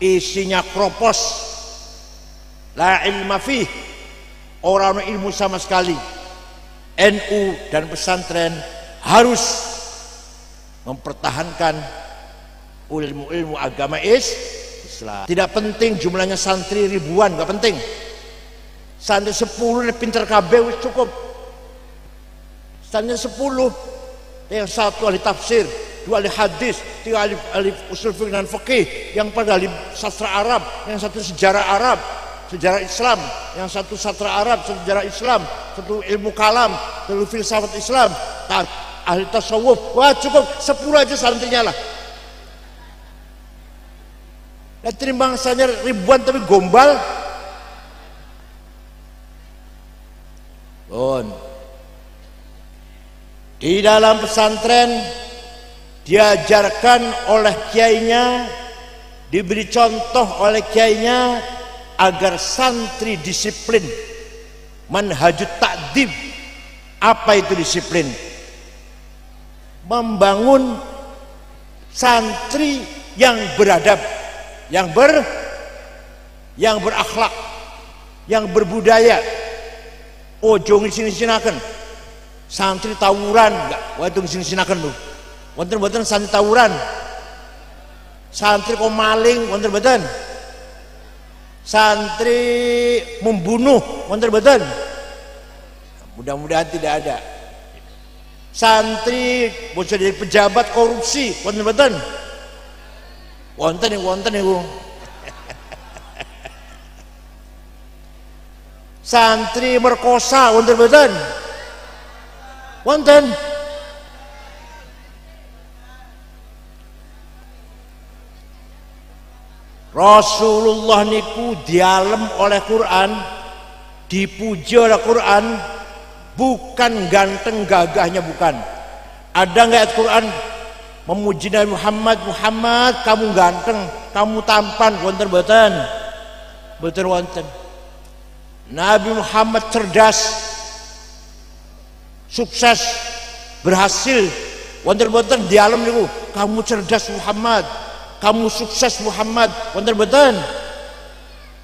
Isinya kropos la ilma fih. Orang ilmu sama sekali. NU dan pesantren harus mempertahankan ilmu-ilmu agama is Islam. Tidak penting jumlahnya santri ribuan gak penting. Santri sepuluh pinter KB cukup. Santri sepuluh yang satu ahli tafsir dua ahli hadis tiga ahli, ahli usul fikih dan fikih yang pada ahli sastra Arab yang satu sejarah Arab sejarah Islam, yang satu sastra Arab, sejarah Islam, satu ilmu kalam, satu filsafat Islam, ahli tasawuf, wah cukup sepuluh aja santrinya lah. Dan terima saja ribuan tapi gombal. Bon. Di dalam pesantren diajarkan oleh kiainya, diberi contoh oleh kiainya agar santri disiplin. Manhajut takdib apa itu disiplin? Membangun santri yang beradab yang ber yang berakhlak yang berbudaya. Ojo sini sinakan santri tawuran enggak? Waduh sini sinakan lu wonten wonten santri tawuran. Santri kok maling wonten wonten santri membunuh wonten betul mudah-mudahan tidak ada. Santri bocah jadi pejabat korupsi wonten betul wonten yang wonten yang santri merkosa wonten betul wonten Rasulullah niku dialem oleh Quran dipuji oleh Quran bukan ganteng gagahnya bukan. Ada nggak ayat Quran? Memuji Nabi Muhammad Muhammad kamu ganteng kamu tampan wonten boten boten wonten. Nabi Muhammad cerdas sukses berhasil. Wonten boten di alam niku kamu cerdas Muhammad kamu sukses Muhammad. Betul.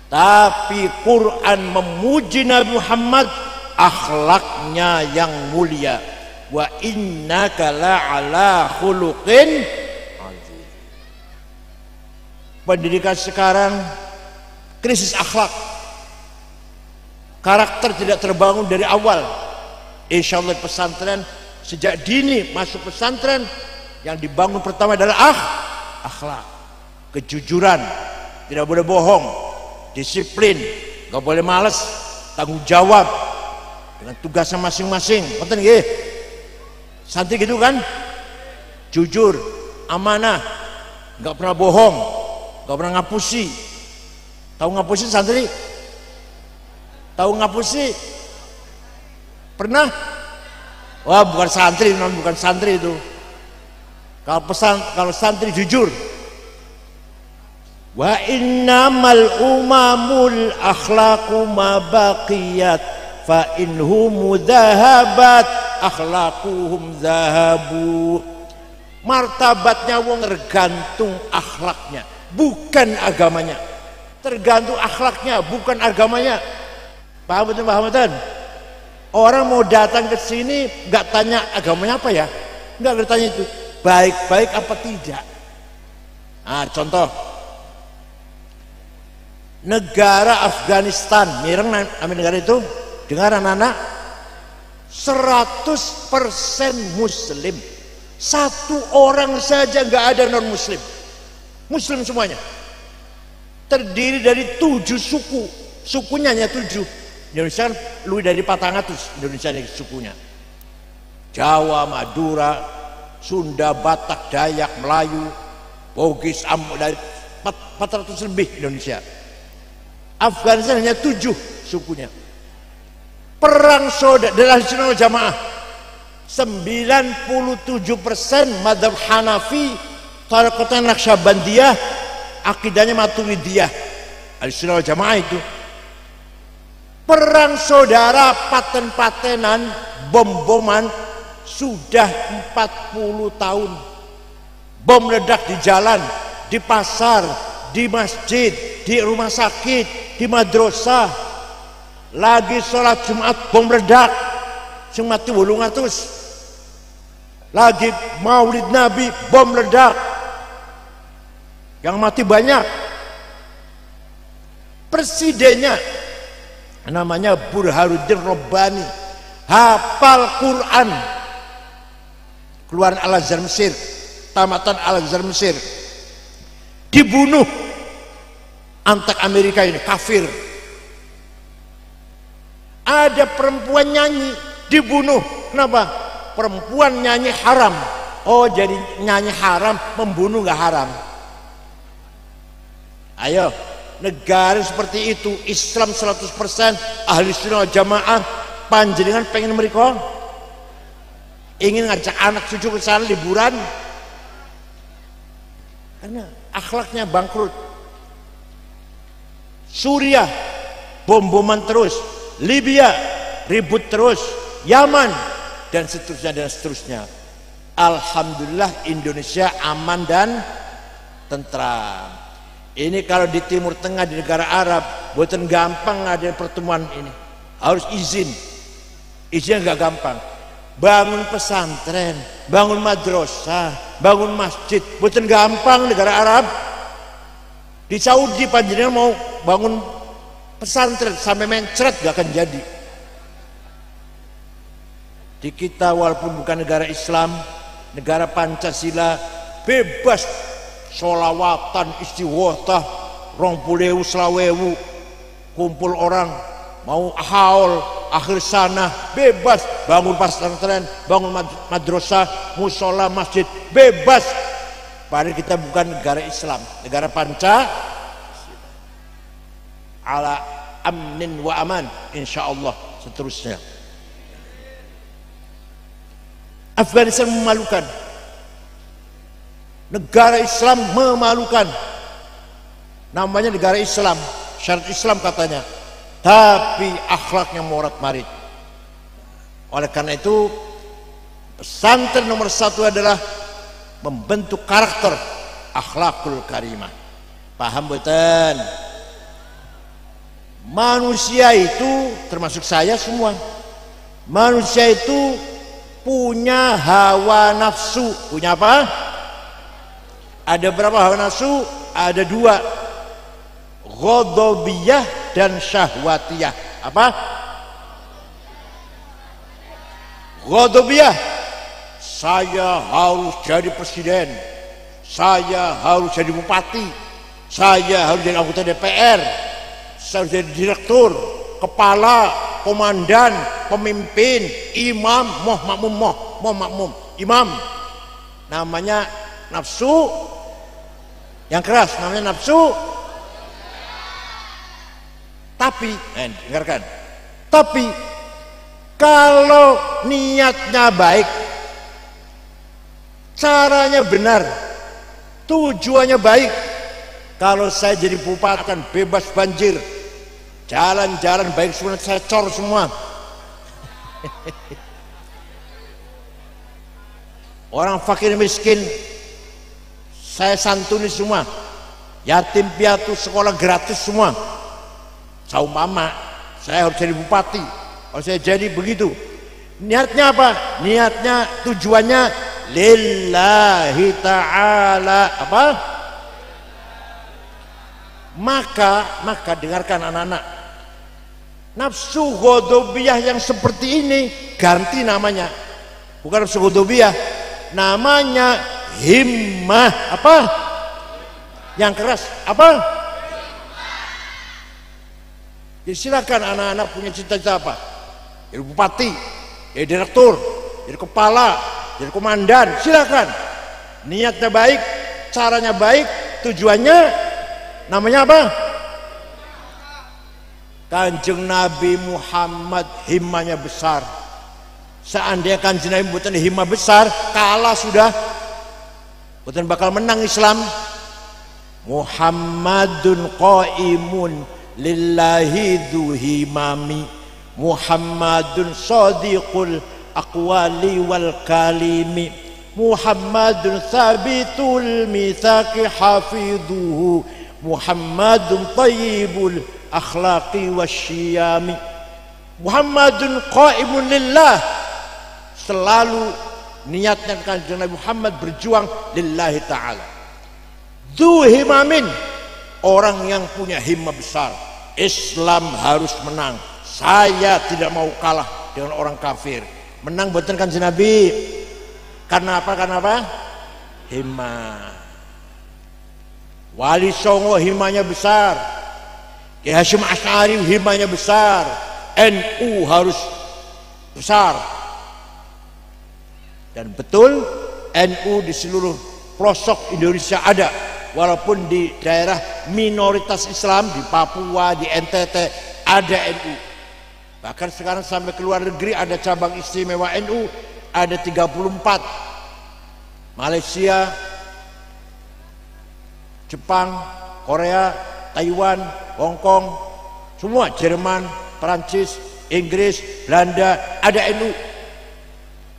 Tapi Quran memuji Nabi Muhammad akhlaknya yang mulia. Wa innaka ala khuluqin pendidikan sekarang krisis akhlak. Karakter tidak terbangun dari awal. Insya Allah pesantren sejak dini masuk pesantren yang dibangun pertama adalah ah akhlak kejujuran, tidak boleh bohong, disiplin, nggak boleh males, tanggung jawab dengan tugasnya masing-masing. Ngoten nggih? Santri gitu kan? Jujur, amanah, nggak pernah bohong, nggak pernah ngapusi. Tahu ngapusi santri? Tahu ngapusi? Pernah? Wah, bukan santri, non bukan santri itu. Kalau pesan, kalau santri jujur. Wa innamal umamul akhlaqu ma baqiyat fa inhum dhahabat akhlaquhum zahabu. Martabatnya wong tergantung akhlaknya, bukan agamanya. Tergantung akhlaknya, bukan agamanya. Paham betul, paham betul? Orang mau datang ke sini nggak tanya agamanya apa ya? Nggak bertanya itu baik-baik apa tidak. Nah, contoh negara Afghanistan, mireng nama negara itu, dengar anak-anak, 100% muslim. Satu orang saja nggak ada non muslim. Muslim semuanya. Terdiri dari tujuh suku. Sukunya hanya tujuh. Indonesia kan lebih dari 400 Indonesia ini sukunya. Jawa, Madura, Sunda, Batak, Dayak, Melayu, Bugis, Ambon dari 400 lebih Indonesia. Afghanistan hanya tujuh sukunya. Perang saudara adalah Sunnah Jamaah 97 persen madhab Hanafi Tarekatnya Naksabandiyah akidahnya Maturidiyah Al-Sunnah Jamaah itu perang saudara paten-patenan bom-boman sudah 40 tahun. Bom ledak di jalan di pasar di masjid di rumah sakit di madrasah. Lagi sholat Jumat bom ledak Jumat itu ngatus lagi maulid Nabi bom ledak yang mati banyak. Presidennya namanya Burhanuddin Robbani hafal Quran keluaran Al-Azhar Mesir. Tamatan Al-Azhar Mesir. Dibunuh antek Amerika ini kafir. Ada perempuan nyanyi dibunuh. Kenapa? Perempuan nyanyi haram. Oh jadi nyanyi haram membunuh nggak haram. Ayo negara seperti itu Islam 100% ahli sunnah jamaah panjenengan pengen mereka ingin ngajak anak cucu ke sana liburan karena akhlaknya bangkrut Suriah bom-boman terus Libya ribut terus Yaman dan seterusnya dan seterusnya Alhamdulillah Indonesia aman dan tentram ini kalau di Timur Tengah di negara Arab, buatan gampang ada pertemuan ini. Harus izin. Izinnya nggak gampang. Bangun pesantren, bangun madrasah, bangun masjid, buatan gampang negara Arab. Di Saudi panjenengan mau bangun pesantren sampai mencret gak akan jadi. Di kita walaupun bukan negara Islam, negara Pancasila, bebas solawatan istiwotah rong pulewu selawewu kumpul orang mau haul akhir sana bebas. Bangun pesantren bangun madrasah musola masjid bebas. Padahal kita bukan negara Islam negara panca. Ala amnin wa aman insya Allah seterusnya. Afghanistan memalukan. Negara Islam memalukan. Namanya negara Islam syarat Islam katanya tapi akhlaknya morat marit oleh karena itu pesantren nomor satu adalah membentuk karakter akhlakul karimah paham betul manusia itu termasuk saya semua manusia itu punya hawa nafsu punya apa? Ada berapa hawa nafsu? Ada dua. Ghadabiyah dan syahwatiyah. Apa? Ghadabiyah. Saya harus jadi presiden. Saya harus jadi bupati. saya harus jadi anggota DPR saya harus jadi direktur kepala komandan pemimpin imam moh makmum moh moh makmum imam namanya nafsu yang keras namanya nafsu tapi eh, dengarkan. tapi kalau niatnya baik caranya benar tujuannya baik kalau saya jadi bupati bebas banjir. Jalan-jalan baik semua saya cor semua. Orang fakir miskin saya santuni semua. Yatim piatu sekolah gratis semua saum mama. Saya harus jadi bupati. Kalau saya jadi begitu. Niatnya apa? Niatnya tujuannya lillahi ta'ala. Apa? Maka maka dengarkan anak-anak. Nafsu godobiyah yang seperti ini ganti namanya. Bukan nafsu godobiyah namanya himmah. Apa? Yang keras. Apa ya silakan anak-anak punya cita-cita apa? Jadi bupati jadi direktur jadi kepala jadi komandan silakan. Niatnya baik caranya baik tujuannya namanya apa? Kanjeng Nabi Muhammad himmanya besar. Seandainya kanjeng Nabi buatan himmah besar kalah sudah. Buatan bakal menang Islam. Muhammadun qaimun lillahi himami Muhammadun sadiqul aqwali wal kalimi Muhammadun sabitul mithaqi hafidhuhu Muhammadun tayyibul akhlaqi wasyiyami Muhammadun qaimun lillah selalu niatnya kanjeng Nabi Muhammad berjuang lillahi ta'ala. Du himamin orang yang punya himma besar Islam harus menang. Saya tidak mau kalah dengan orang kafir. Menang buatan kanjeng Nabi. Karena apa? Karena apa? Himma Wali Songo himanya besar. Ki Hashim Ash'ari himanya besar. NU harus besar. Dan betul NU di seluruh pelosok Indonesia ada walaupun di daerah minoritas Islam di Papua, di NTT ada NU. Bahkan sekarang sampai ke luar negeri ada cabang istimewa NU ada 34. Malaysia, Jepang, Korea, Taiwan, Hong Kong, semua Jerman, Perancis, Inggris, Belanda ada NU.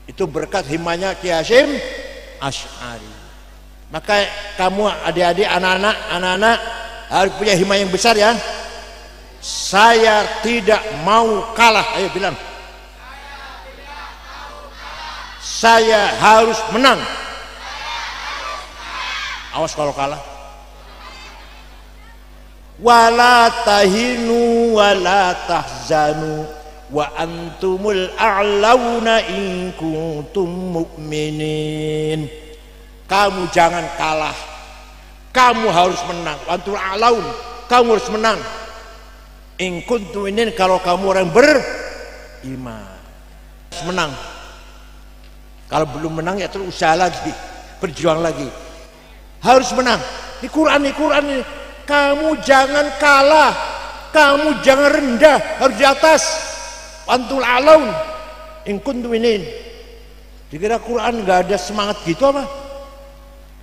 Itu berkat himanya Ki Hashim Ash'ari. Maka kamu adik-adik, anak-anak, anak-anak harus punya hima yang besar ya. Saya tidak mau kalah. Ayo bilang. Saya harus menang. Awas kalau kalah. Wala tahinu wala tahzanu wa antumul a'launa in kuntum mu'minin kamu jangan kalah. Kamu harus menang. Antul alaun kamu harus menang. In kuntum ini kalau kamu orang beriman harus menang. Kalau belum menang ya terus usaha lagi berjuang lagi. Harus menang. Di Quran di Quran ini kamu jangan kalah. Kamu jangan rendah harus di atas. Antul alaun in kuntum ini dikira Quran nggak ada semangat gitu apa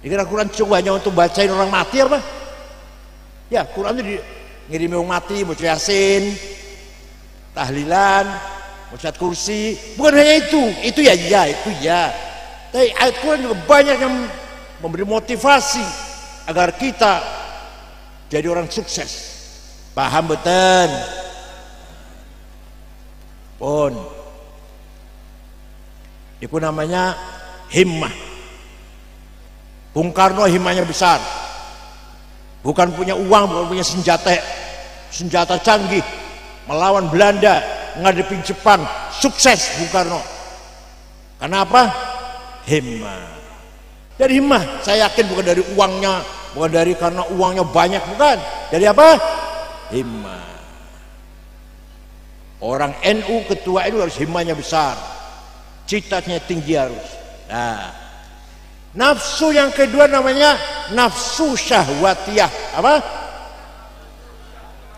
dikira Quran cuma hanya untuk bacain orang mati apa? Ya Quran itu ngirim orang mati baca yasin tahlilan baca kursi. Bukan hanya itu itu ya ya itu ya. Tapi ayat Quran juga banyak yang memberi motivasi agar kita jadi orang sukses. Paham betul? Pun. Itu namanya himmah Bung Karno himmahnya besar. Bukan punya uang bukan punya senjata senjata canggih. Melawan Belanda menghadapi Jepang sukses Bung Karno. Kenapa? Himmah dari himmah saya yakin bukan dari uangnya bukan dari karena uangnya banyak bukan. Dari apa? Himmah orang NU ketua NU harus himmahnya besar. Citanya tinggi harus. Nah nafsu yang kedua namanya nafsu syahwatiyah apa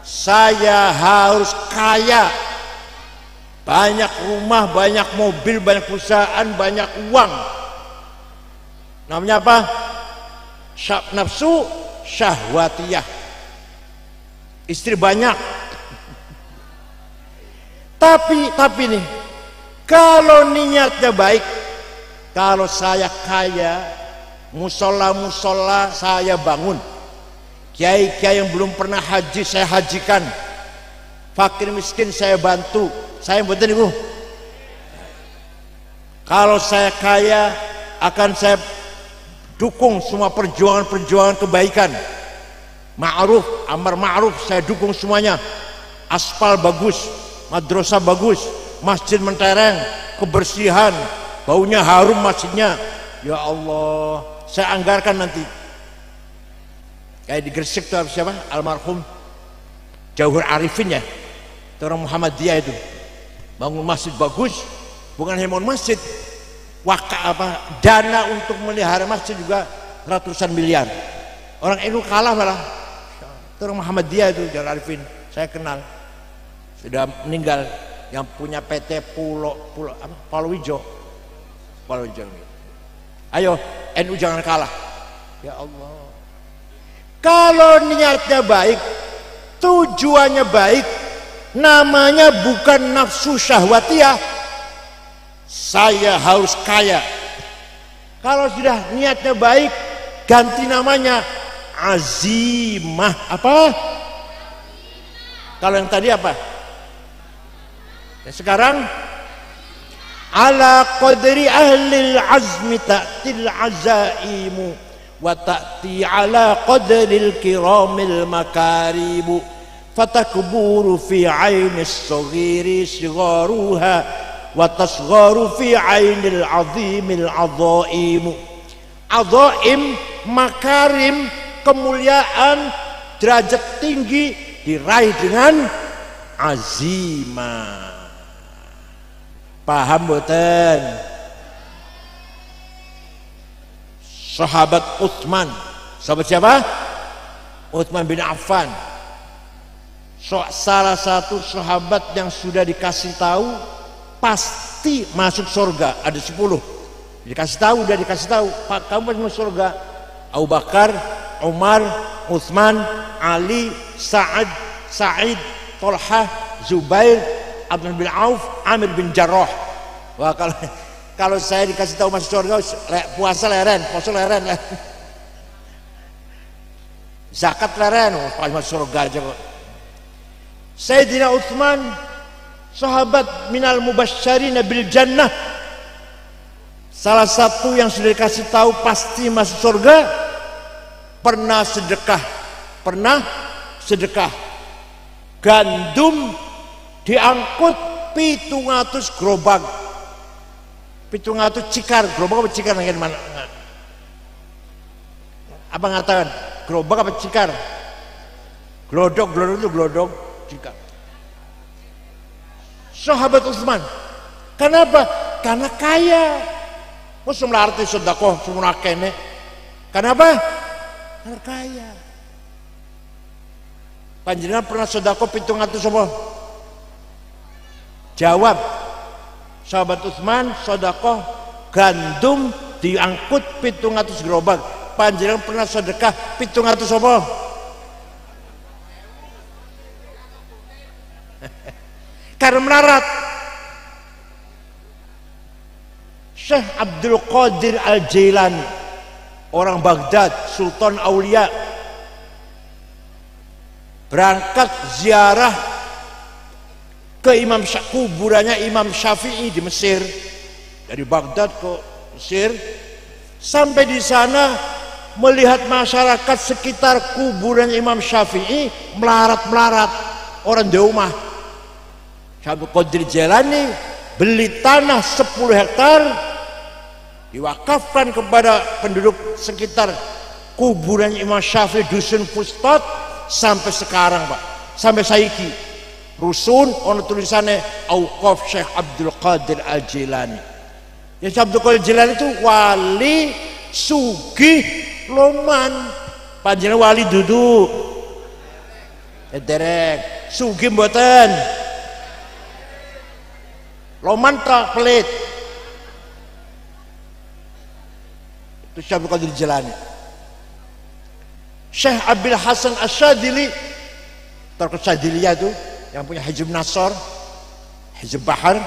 saya harus kaya banyak rumah, banyak mobil, banyak perusahaan, banyak uang. Namanya apa? Nafsu syahwatiyah. Istri banyak. Tapi tapi nih, kalau niatnya baik, kalau saya kaya, musola-musola saya bangun. Kiai-kiai yang belum pernah haji saya hajikan. Fakir miskin saya bantu. Saya buatan ibu kalau saya kaya akan saya dukung semua perjuangan-perjuangan kebaikan. Ma'ruf, amar ma'ruf saya dukung semuanya. Aspal bagus madrasah bagus masjid mentereng kebersihan baunya harum masjidnya ya Allah saya anggarkan nanti. Kayak di Gresik tuh siapa? Almarhum Jauhur Arifin ya. Itu orang Muhammadiyah itu. Bangun masjid bagus bukan hanya masjid. Wakaf apa? Dana untuk melihara masjid juga ratusan miliar. Orang itu kalah malah. Itu orang Muhammadiyah itu Jalal Arifin. Saya kenal. Sudah meninggal. Yang punya PT Pulau Pulau apa Palwijo Palwijo ayo NU jangan kalah. Ya Allah. Kalau niatnya baik tujuannya baik namanya bukan nafsu syahwatiyah saya harus kaya. Kalau sudah niatnya baik ganti namanya azimah. Apa? Kalau yang tadi apa? Dan sekarang على قدر أهل العزم تأتي العزائم وتأتي على قدر الكرام المكاريب فتكبور في عين الصغير صغارها وتصغر في عين العظيم العظائم. عظائم مكارم kemuliaan derajat tinggi diraih dengan azimah paham boten? Sahabat Utsman. Sahabat siapa? Utsman bin Affan. So, salah satu sahabat yang sudah dikasih tahu pasti masuk surga. Ada sepuluh. Dikasih tahu udah dikasih tahu. Pak kamu masuk surga. Abu Bakar Umar Uthman Ali Sa'ad Sa'id Tolha Zubair Abdul bin Auf Amir bin Jarrah. Wah kalau kalau saya dikasih tahu masuk surga puasa leren puasa leren. Zakat leren pas masuk surga aja kok. Sayyidina Uthman sahabat minal mubasysyirin bil jannah. Salah satu yang sudah dikasih tahu pasti masuk surga pernah sedekah. Pernah sedekah. Gandum diangkut pitung atus gerobak. Pitung atus cikar. Gerobak apa cikar? Nggak mana apa ngatakan? Gerobak apa cikar? Glodok glodok itu glodok juga sahabat Utsman kenapa? Karena kaya. Musuh arti sedekah semua kene. Kenapa? Karena kaya. Panjenengan pernah sedekah pitung atau semua jawab. Sahabat Utsman sedekah gandum diangkut pitung atus gerobak. Panjenengan pernah sedekah pitung atus apa? Karena melarat. Syekh Abdul Qadir Al-Jailani orang Baghdad Sultan Aulia berangkat ziarah ke Imam kuburannya Imam Syafi'i di Mesir. Dari Baghdad ke Mesir. Sampai di sana melihat masyarakat sekitar kuburan Imam Syafi'i melarat-melarat. Orang di rumah. Syabul Qadir Jalani beli tanah 10 hektar diwakafkan kepada penduduk sekitar kuburan Imam Syafi'i dusun Pustot sampai sekarang Pak. Sampai saiki rusun ono tulisannya Auqaf Syekh Abdul Qadir Al Jilani ya Syekh Abdul Qadir Jilani itu wali sugi loman. Panjenengan wali duduk. Ya derek. Sugi mboten. Loman tak pelit. Itu Syekh Abdul Qadir Jilani Syekh Abil Hasan Asyadili. Terkenal Syadiliyah itu yang punya hijab Nasor hijab Bahar.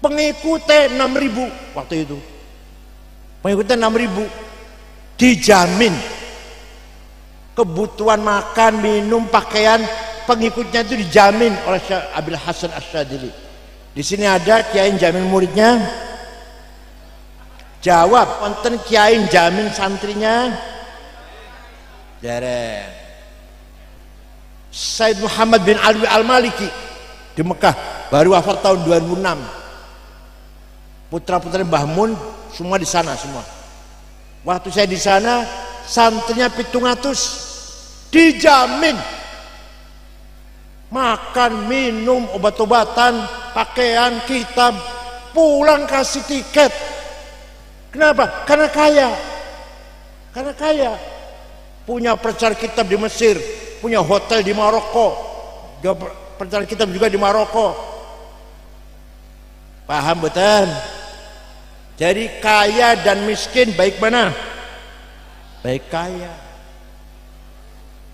Pengikutnya 6000 waktu itu. Pengikutnya 6000 dijamin kebutuhan makan minum pakaian pengikutnya itu dijamin oleh Syekh Abil Hasan Asyadili di sini ada kiai jamin muridnya. Jawab, wonten kiai jamin santrinya. Dereng. Said Muhammad bin Alwi Al-Maliki di Mekah baru wafat tahun 2006. Putra-putri Mbah Mun semua di sana semua. Waktu saya di sana santrinya pitungatus dijamin makan, minum, obat-obatan, pakaian, kitab, pulang kasih tiket Kenapa? Karena kaya. Karena kaya. Punya percar kitab di Mesir, punya hotel di Maroko, percar kitab juga di Maroko. Paham betul? Jadi kaya dan miskin baik mana? Baik kaya.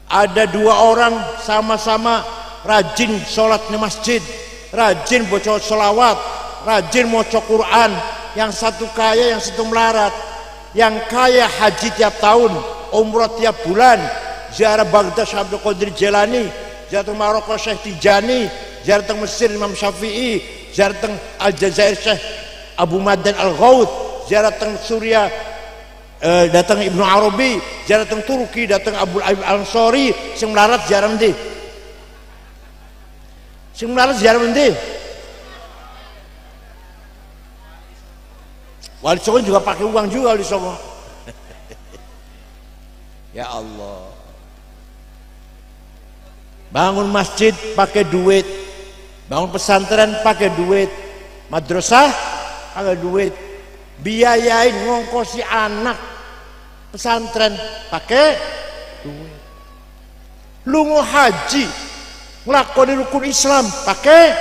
Ada dua orang sama-sama rajin sholat di masjid, rajin baca sholawat, rajin mau Quran, yang satu kaya yang satu melarat yang kaya haji tiap tahun umrah tiap bulan ziarah Baghdad Abdul Qadir Jelani ziarah Maroko Syekh Tijani ziarah Mesir Imam Syafi'i ziarah Aljazair Syekh Abu Madan Al-Ghawth ziarah Suria eh, datang Ibnu Arabi ziarah Turki datang Abu Al-Ansari sing melarat ziarah ndi sing melarat ziarah ndi Wali Songo juga pakai uang juga Wali Songo. ya Allah. Bangun masjid pakai duit. Bangun pesantren pakai duit. Madrasah pakai duit. Biayain ngongkosi anak pesantren pakai duit. Lu mau haji ngelakoni rukun Islam pakai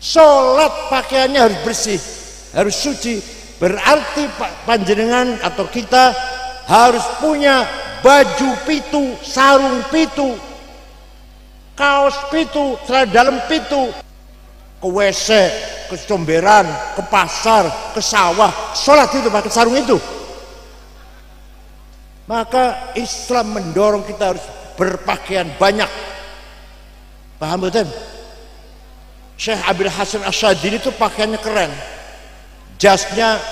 sholat pakaiannya harus bersih harus suci berarti panjenengan atau kita harus punya baju pitu sarung pitu kaos pitu dalam pitu. Ke WC ke comberan ke pasar ke sawah sholat itu pakai sarung itu. Maka Islam mendorong kita harus berpakaian banyak. Paham betul? Syekh Abil Hasan Asyadili itu pakaiannya keren. Jasnya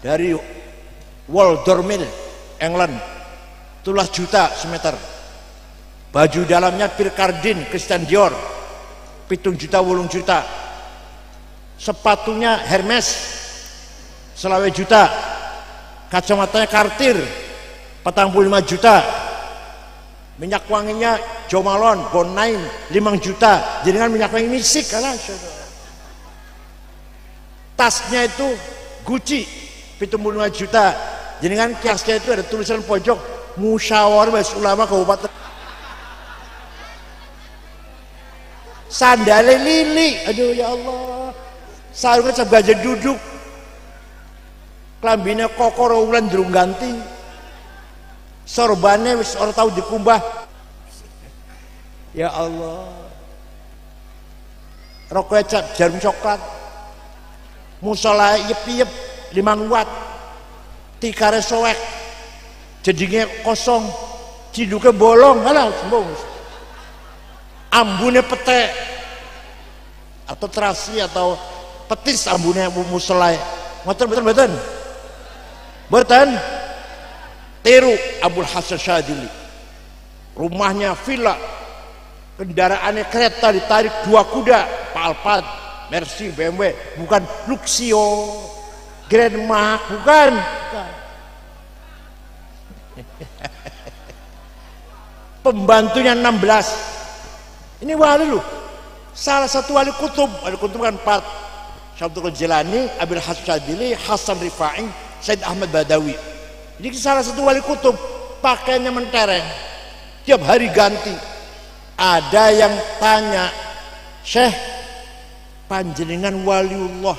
dari Waldor Mill England. Tulah juta semeter baju dalamnya Pirkardin Christian Dior. Pitung juta wulung juta. Sepatunya Hermes selawe juta. Kacamatanya Cartier petang puluh lima juta. Minyak wanginya Jomalon Bonain limang juta. Jadi kan minyak wangi misik kalah tasnya itu Gucci 75 juta. Jadi kan kiasnya itu ada tulisan pojok musyawarah ulama kabupaten sandalnya lili aduh ya Allah. Sarungnya sebagai duduk. Kelambinnya kokoro ulan durung ganti. Sorbannya wis orang tahu dikumbah. Ya Allah. Rokoknya jarum coklat. Musola yep-yep limang watt tikare soek jadinya kosong. Ciduknya bolong. Alah sembung ambune pete atau terasi atau petis ambune musola ngoten betul betul betul tiru Abdul Hasan Syadili. Rumahnya villa. Kendaraannya kereta ditarik dua kuda. Palpat Mercy BMW bukan Luxio. Grand Mark bukan, bukan. pembantunya 16 ini wali lu. Salah satu wali kutub. Wali kutub kan empat Syabdul Jilani, Abil Hasadili, Hasan Rifai, Said Ahmad Badawi. Ini salah satu wali kutub. Pakainya mentereng. Tiap hari ganti. Ada yang tanya Syekh panjenengan waliullah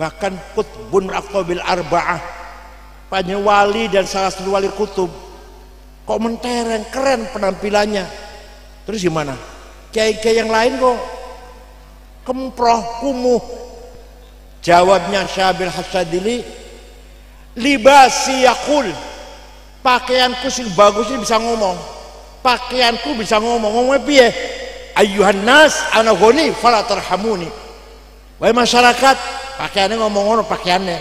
bahkan kutbun aqtabil arba'ah panjenengan wali dan salah satu wali kutub kok mentereng? Keren penampilannya. Terus gimana kiai-kiai yang lain kok kemproh kumuh. Jawabnya Syabil Hasadili libasi yakul pakaianku sih bagus ini bisa ngomong. Pakaianku bisa ngomong. Ngomong piye? Ayuhan nas ana goni fala tarhamuni. Wahai masyarakat pakaiannya ngomong ngomong pakaiannya.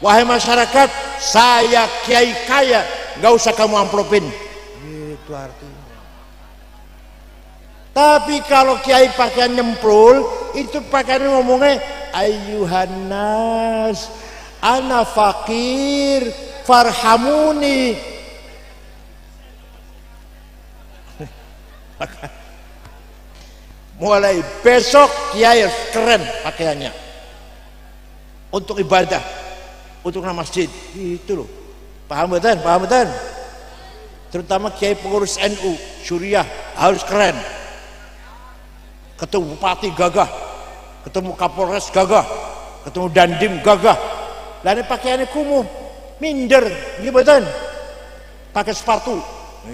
Wahai masyarakat saya kiai kaya nggak usah kamu amplopin. Itu artinya tapi kalau kiai pakaian nyemprul itu pakaian ngomongnya ayuhanas ana fakir farhamuni mulai besok kiai keren pakaiannya untuk ibadah untuk nama masjid itu loh Paham betul? Paham betul? Terutama kiai pengurus NU, Suriah harus keren. Ketemu bupati gagah, ketemu kapolres gagah, ketemu dandim gagah. Dan pakaiannya kumuh, minder, gitu betul? Pakai sepatu,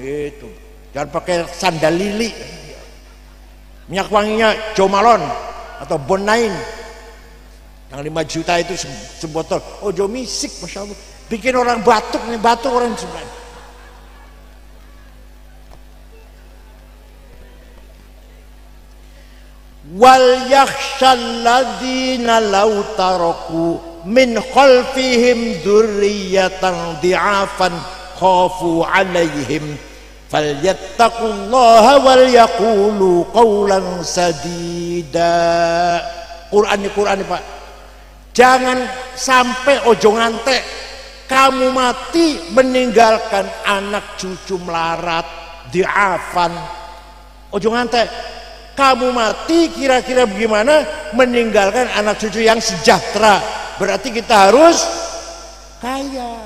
itu. Jangan pakai sandal lili. Minyak wanginya Jomalon atau Bonain yang 5 juta itu sebotol. Oh, misik, masya Allah bikin orang batuk nih batuk orang sebelah wal yakhshalladzina law taraku min khalfihim dzurriyyatan di'afan khafu 'alaihim falyattaqullaha wal yaqulu qawlan sadida. Quran ini Quran ini Pak. Jangan sampai ojo ngantek. Kamu mati meninggalkan anak cucu melarat di Afan ojo ngantek kamu mati kira-kira bagaimana? Meninggalkan anak cucu yang sejahtera. Berarti kita harus kaya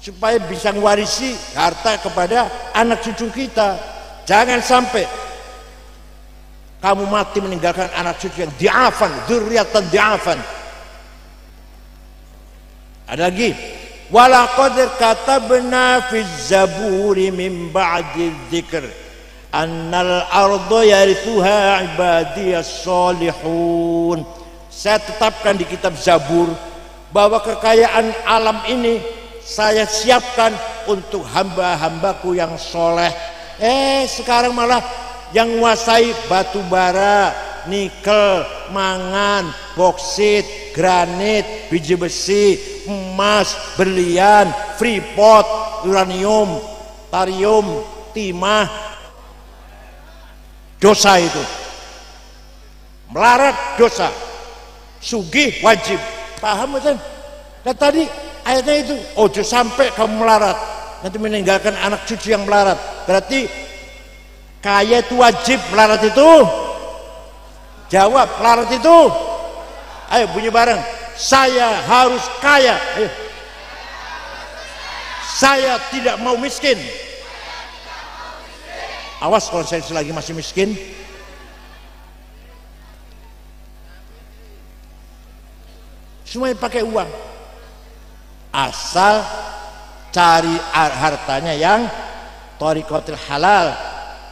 supaya bisa mewarisi harta kepada anak cucu kita. Jangan sampai kamu mati meninggalkan anak cucu yang diafan duriatan diafan. Ada lagi. Walaqad katabna fi zaburi min ba'di dzikr annal arda yarithuha ibadiyas salihun. Saya tetapkan di kitab Zabur bahwa kekayaan alam ini saya siapkan untuk hamba-hambaku yang soleh. Eh sekarang malah yang menguasai batu bara, nikel, mangan, boksit, granit, biji besi, emas, berlian, freeport, uranium, tarium, timah. Dosa itu. Melarat dosa. Sugih wajib. Paham kan? Dan tadi ayatnya itu, ojo sampai kamu melarat. Nanti meninggalkan anak cucu yang melarat. Berarti kaya itu wajib melarat itu Jawab, larat itu. Ayo bunyi bareng. Saya harus kaya. Ayo. Saya tidak mau miskin. Awas kalau saya selagi masih miskin. Semuanya pakai uang. Asal cari hartanya yang torikotil halal.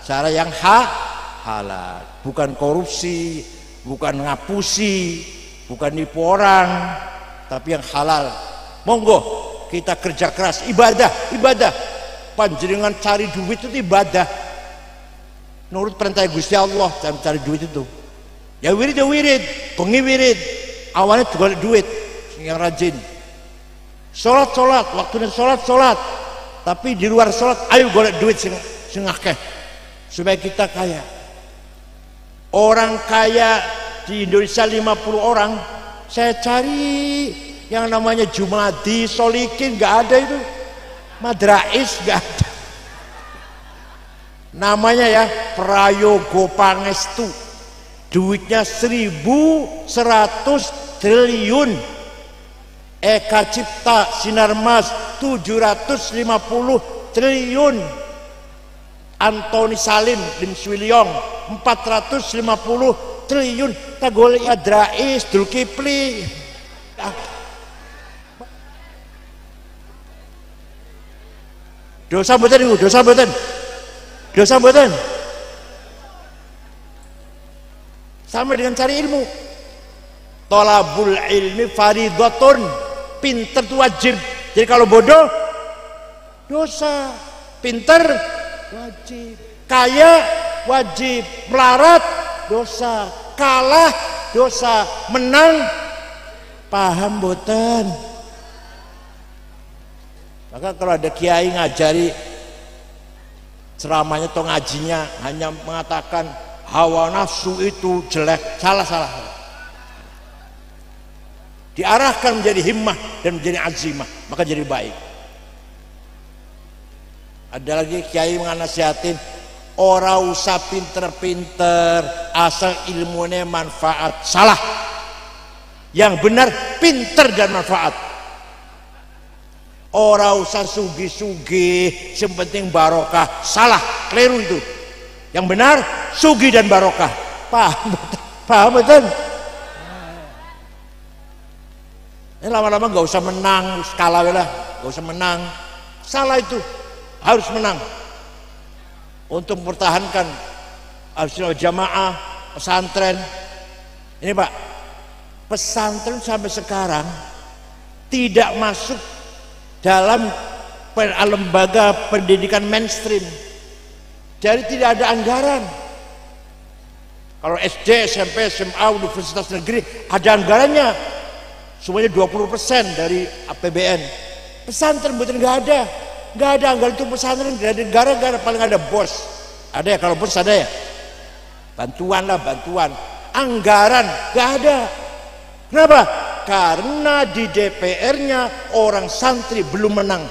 Cara yang ha halal bukan korupsi bukan ngapusi bukan nipu orang tapi yang halal monggo kita kerja keras ibadah ibadah panjenengan cari duit itu ibadah menurut perintah Gusti Allah jangan cari duit itu. Ya wirid ya wirid. Bengi wirid. Awalnya juga duit yang rajin. Sholat sholat. Waktunya sholat sholat. Tapi di luar sholat ayo golek duit sing, sing akeh. Supaya kita kaya. Orang kaya di Indonesia 50 orang, saya cari yang namanya Jumadi, Solikin nggak ada itu. Madrais nggak ada. Namanya ya Prayogo Pangestu. Duitnya 1100 triliun. Eka Cipta Sinarmas 750 triliun. Antoni Salim Lim Swilyong 450 triliun. Tagol Adrais Dulkipli. Ah. Dosa niku, dosa mboten. Dosa mboten. Sama dengan cari ilmu. Tolabul ilmi faridotun. Pinter itu wajib. Jadi kalau bodoh, dosa. Pinter, wajib. Kaya, wajib. Melarat, dosa. Kalah, dosa. Menang, paham boten. Maka kalau ada kiai ngajari ceramahnya atau ngajinya hanya mengatakan hawa nafsu itu jelek, salah salah. Diarahkan menjadi himmah dan menjadi azimah, maka jadi baik. Ada lagi kiai menganasihatin orang usah pinter-pinter asal ilmunya manfaat salah yang benar pinter dan manfaat Orang usah sugi-sugi, yang penting barokah. Salah, keliru itu. Yang benar, sugi dan barokah. Paham betul? Paham betul? Ini lama-lama nggak usah menang, skala lah, nggak usah menang. Salah itu, harus menang. Untuk mempertahankan harus jamaah, pesantren. Ini Pak, pesantren sampai sekarang tidak masuk dalam lembaga pendidikan mainstream. Jadi tidak ada anggaran. Kalau SD, SMP, SMA, Universitas Negeri ada anggarannya. Semuanya 20% dari APBN pesantren betul nggak ada. Nggak ada anggaran itu pesantren. Nggak ada negara-negara paling ada bos. Ada ya kalau bos ada ya. Bantuan lah bantuan. Anggaran nggak ada. Kenapa karena di DPR-nya orang santri belum menang.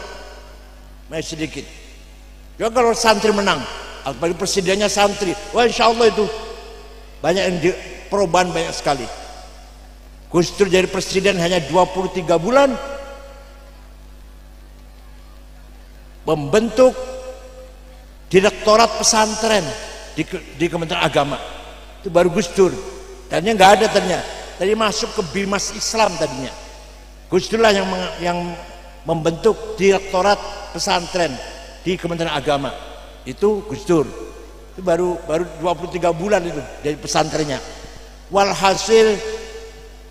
Masih sedikit. Ya kalau santri menang apalagi presidennya santri. Wah insya Allah itu banyak yang di, perubahan banyak sekali. Gus Dur jadi presiden hanya 23 bulan. Membentuk direktorat pesantren di, di Kementerian Agama. Itu baru Gus Dur. Dan nggak ada ternyata tadi masuk ke Bimas Islam tadinya. Gus Dur yang, yang membentuk direktorat pesantren di Kementerian Agama. Itu Gus Dur. Itu baru baru 23 bulan itu dari pesantrennya. Walhasil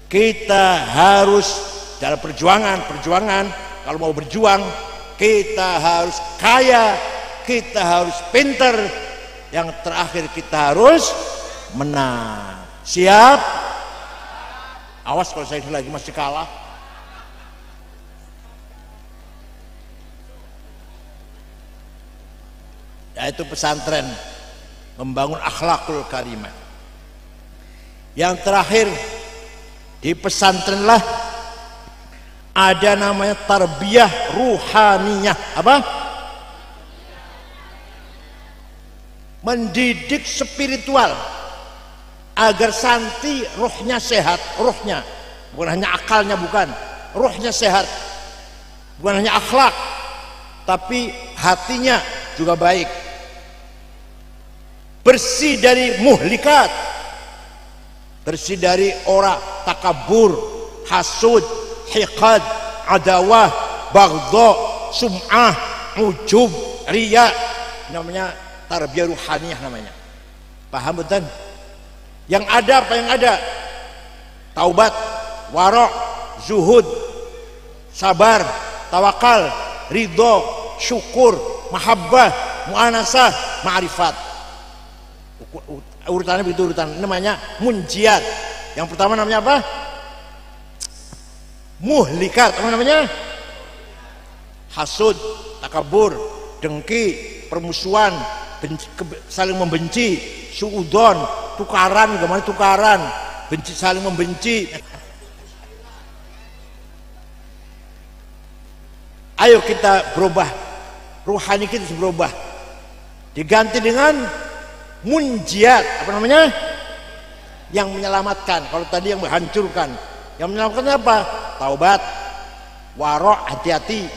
kita harus dalam perjuangan perjuangan kalau mau berjuang kita harus kaya kita harus pinter. Yang terakhir kita harus menang. Siap Awas kalau saya lagi masih kalah. Yaitu pesantren membangun akhlakul karimah. Yang terakhir di pesantren lah ada namanya tarbiyah ruhaniyah. Apa? Mendidik spiritual agar santri rohnya sehat. Rohnya bukan hanya akalnya bukan. Rohnya sehat. Bukan hanya akhlak. Tapi hatinya juga baik. Bersih dari muhlikat. Bersih dari ora takabur hasud hiqad adawah bagdo sum'ah ujub riya. Namanya tarbiyah ruhaniyah namanya. Paham betul yang ada apa yang ada? Taubat warok zuhud sabar tawakal ridho syukur mahabbah muanasah ma'rifat. Urutannya begitu urutan. Namanya munjiat yang pertama namanya apa? Muhlikat. Apa namanya? Hasud takabur dengki permusuhan benci, saling membenci suudon tukaran gimana tukaran benci saling membenci Ayo kita berubah. Ruhani kita berubah. Diganti dengan munjiat. Apa namanya? Yang menyelamatkan. Kalau tadi yang menghancurkan. Yang menyelamatkan apa? Taubat. Warok, hati-hati.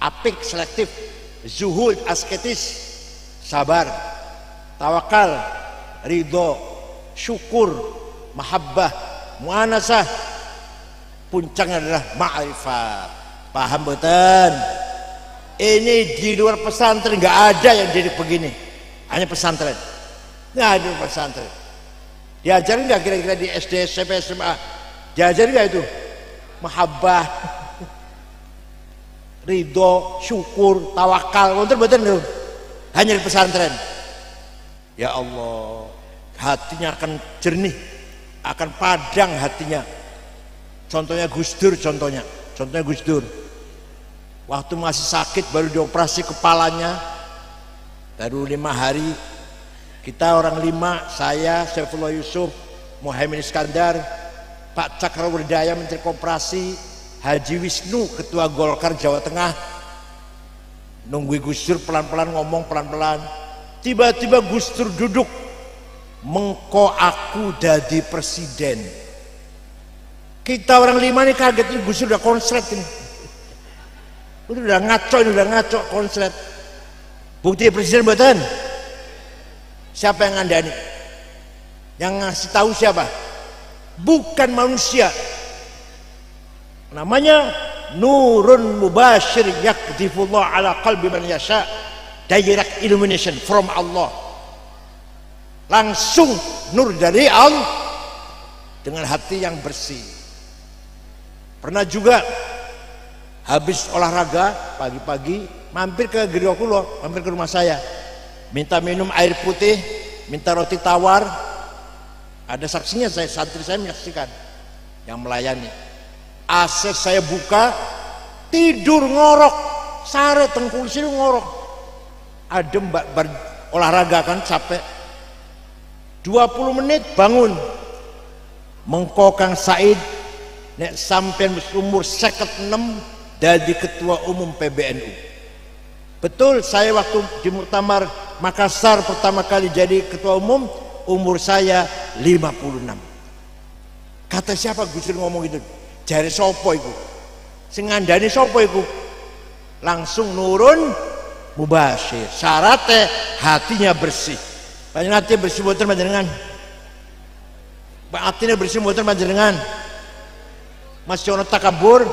Apik, selektif. Zuhud, asketis. Sabar. Tawakal. Ridho. Syukur. Mahabbah. Muanasah. Puncaknya adalah ma'rifat Paham betul? Ini di luar pesantren nggak ada yang jadi begini. Hanya pesantren. Nggak ada pesantren. Diajarin nggak kira-kira di SD, SMP, SMA? Diajarin nggak itu? Mahabbah, ridho, syukur, tawakal. Betul betul Hanya di pesantren. Ya Allah, hatinya akan jernih, akan padang hatinya. Contohnya Gus Dur, contohnya. Contohnya Gus Dur waktu masih sakit baru dioperasi kepalanya baru lima hari kita orang lima saya Saifullah Yusuf Muhammad Iskandar Pak Cakrawardaya Menteri Koperasi Haji Wisnu Ketua Golkar Jawa Tengah nunggu Gus Dur pelan-pelan ngomong pelan-pelan. Tiba-tiba Gus Dur duduk. Mengko aku jadi presiden. Kita orang lima ini kaget ini Gus Dur udah konslet ini. Itu udah ngaco ini udah ngaco konslet. Bukti presiden buatan siapa yang ngandani? Yang ngasih tahu siapa? Bukan manusia. Namanya nurun mubashir yakdifullah ala qalbi man yasha. Direct illumination from Allah. Langsung nur dari Allah dengan hati yang bersih. Pernah juga habis olahraga pagi-pagi mampir ke Geriokulo mampir ke rumah saya. Minta minum air putih minta roti tawar. Ada saksinya saya santri saya menyaksikan. Yang melayani AC saya buka tidur ngorok. Sare tengkul sini ngorok. Adem mbak olahraga kan capek. 20 menit bangun. Mengkokang Said nek sampai umur seket enam jadi ketua umum PBNU betul saya waktu di Muktamar Makassar pertama kali jadi ketua umum umur saya 56 kata siapa Gus ngomong jari sopo itu singandani sopo itu langsung nurun mubashir syaratnya hatinya bersih. Banyak hati bersih buatan panjenengan? Hatinya bersih buatan panjenengan? Mas Jono takabur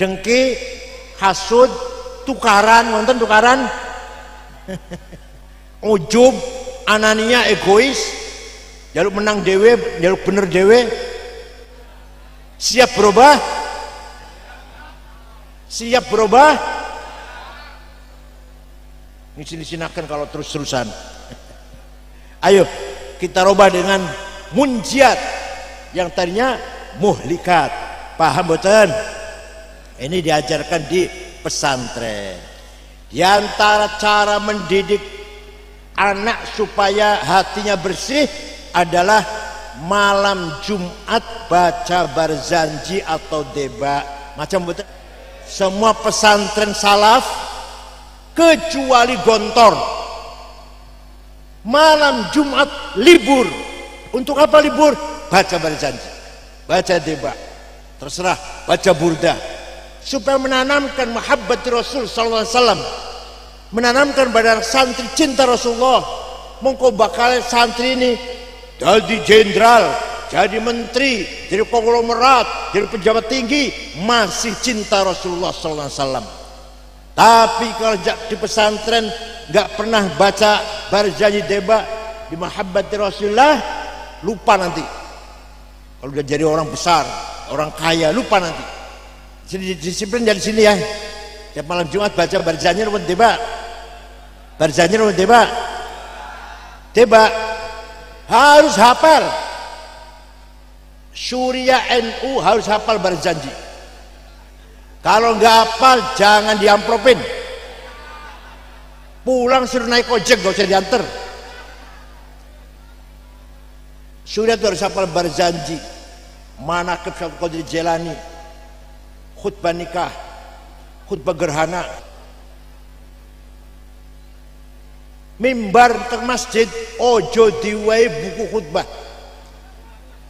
dengki hasud tukaran wonten tukaran? Ujub anania egois jaluk menang dewe jaluk bener dewe siap berubah? Siap berubah? Ini sinakan kalau terus-terusan. Ayo kita rubah dengan munjiat. Yang tadinya muhlikat. Paham betul ini diajarkan di pesantren. Di antara cara mendidik anak supaya hatinya bersih adalah malam Jumat baca barzanji atau deba. Macam betul. Semua pesantren salaf kecuali Gontor. Malam Jumat libur. Untuk apa libur? Baca barzanji. Baca deba. Terserah baca burda supaya menanamkan mahabbat Rasul sallallahu alaihi wasallam menanamkan pada santri cinta Rasulullah mongko bakal santri ini jadi jenderal jadi menteri jadi konglomerat jadi pejabat tinggi masih cinta Rasulullah sallallahu alaihi wasallam tapi kalau di pesantren nggak pernah baca barjani deba di mahabbat Rasulullah lupa nanti kalau udah jadi orang besar orang kaya lupa nanti Sini disiplin dari sini ya. Tiap malam Jumat baca barzanir pun tiba. Barzanir pun tiba. Tiba. Harus hafal. Surya NU harus hafal berjanji. Kalau nggak hafal jangan diamplopin. Pulang suruh naik ojek gak usah diantar. Surya itu harus hafal berjanji. Mana ke Qadir Jelani khutbah nikah khutbah gerhana mimbar teng masjid ojo diwai buku khutbah.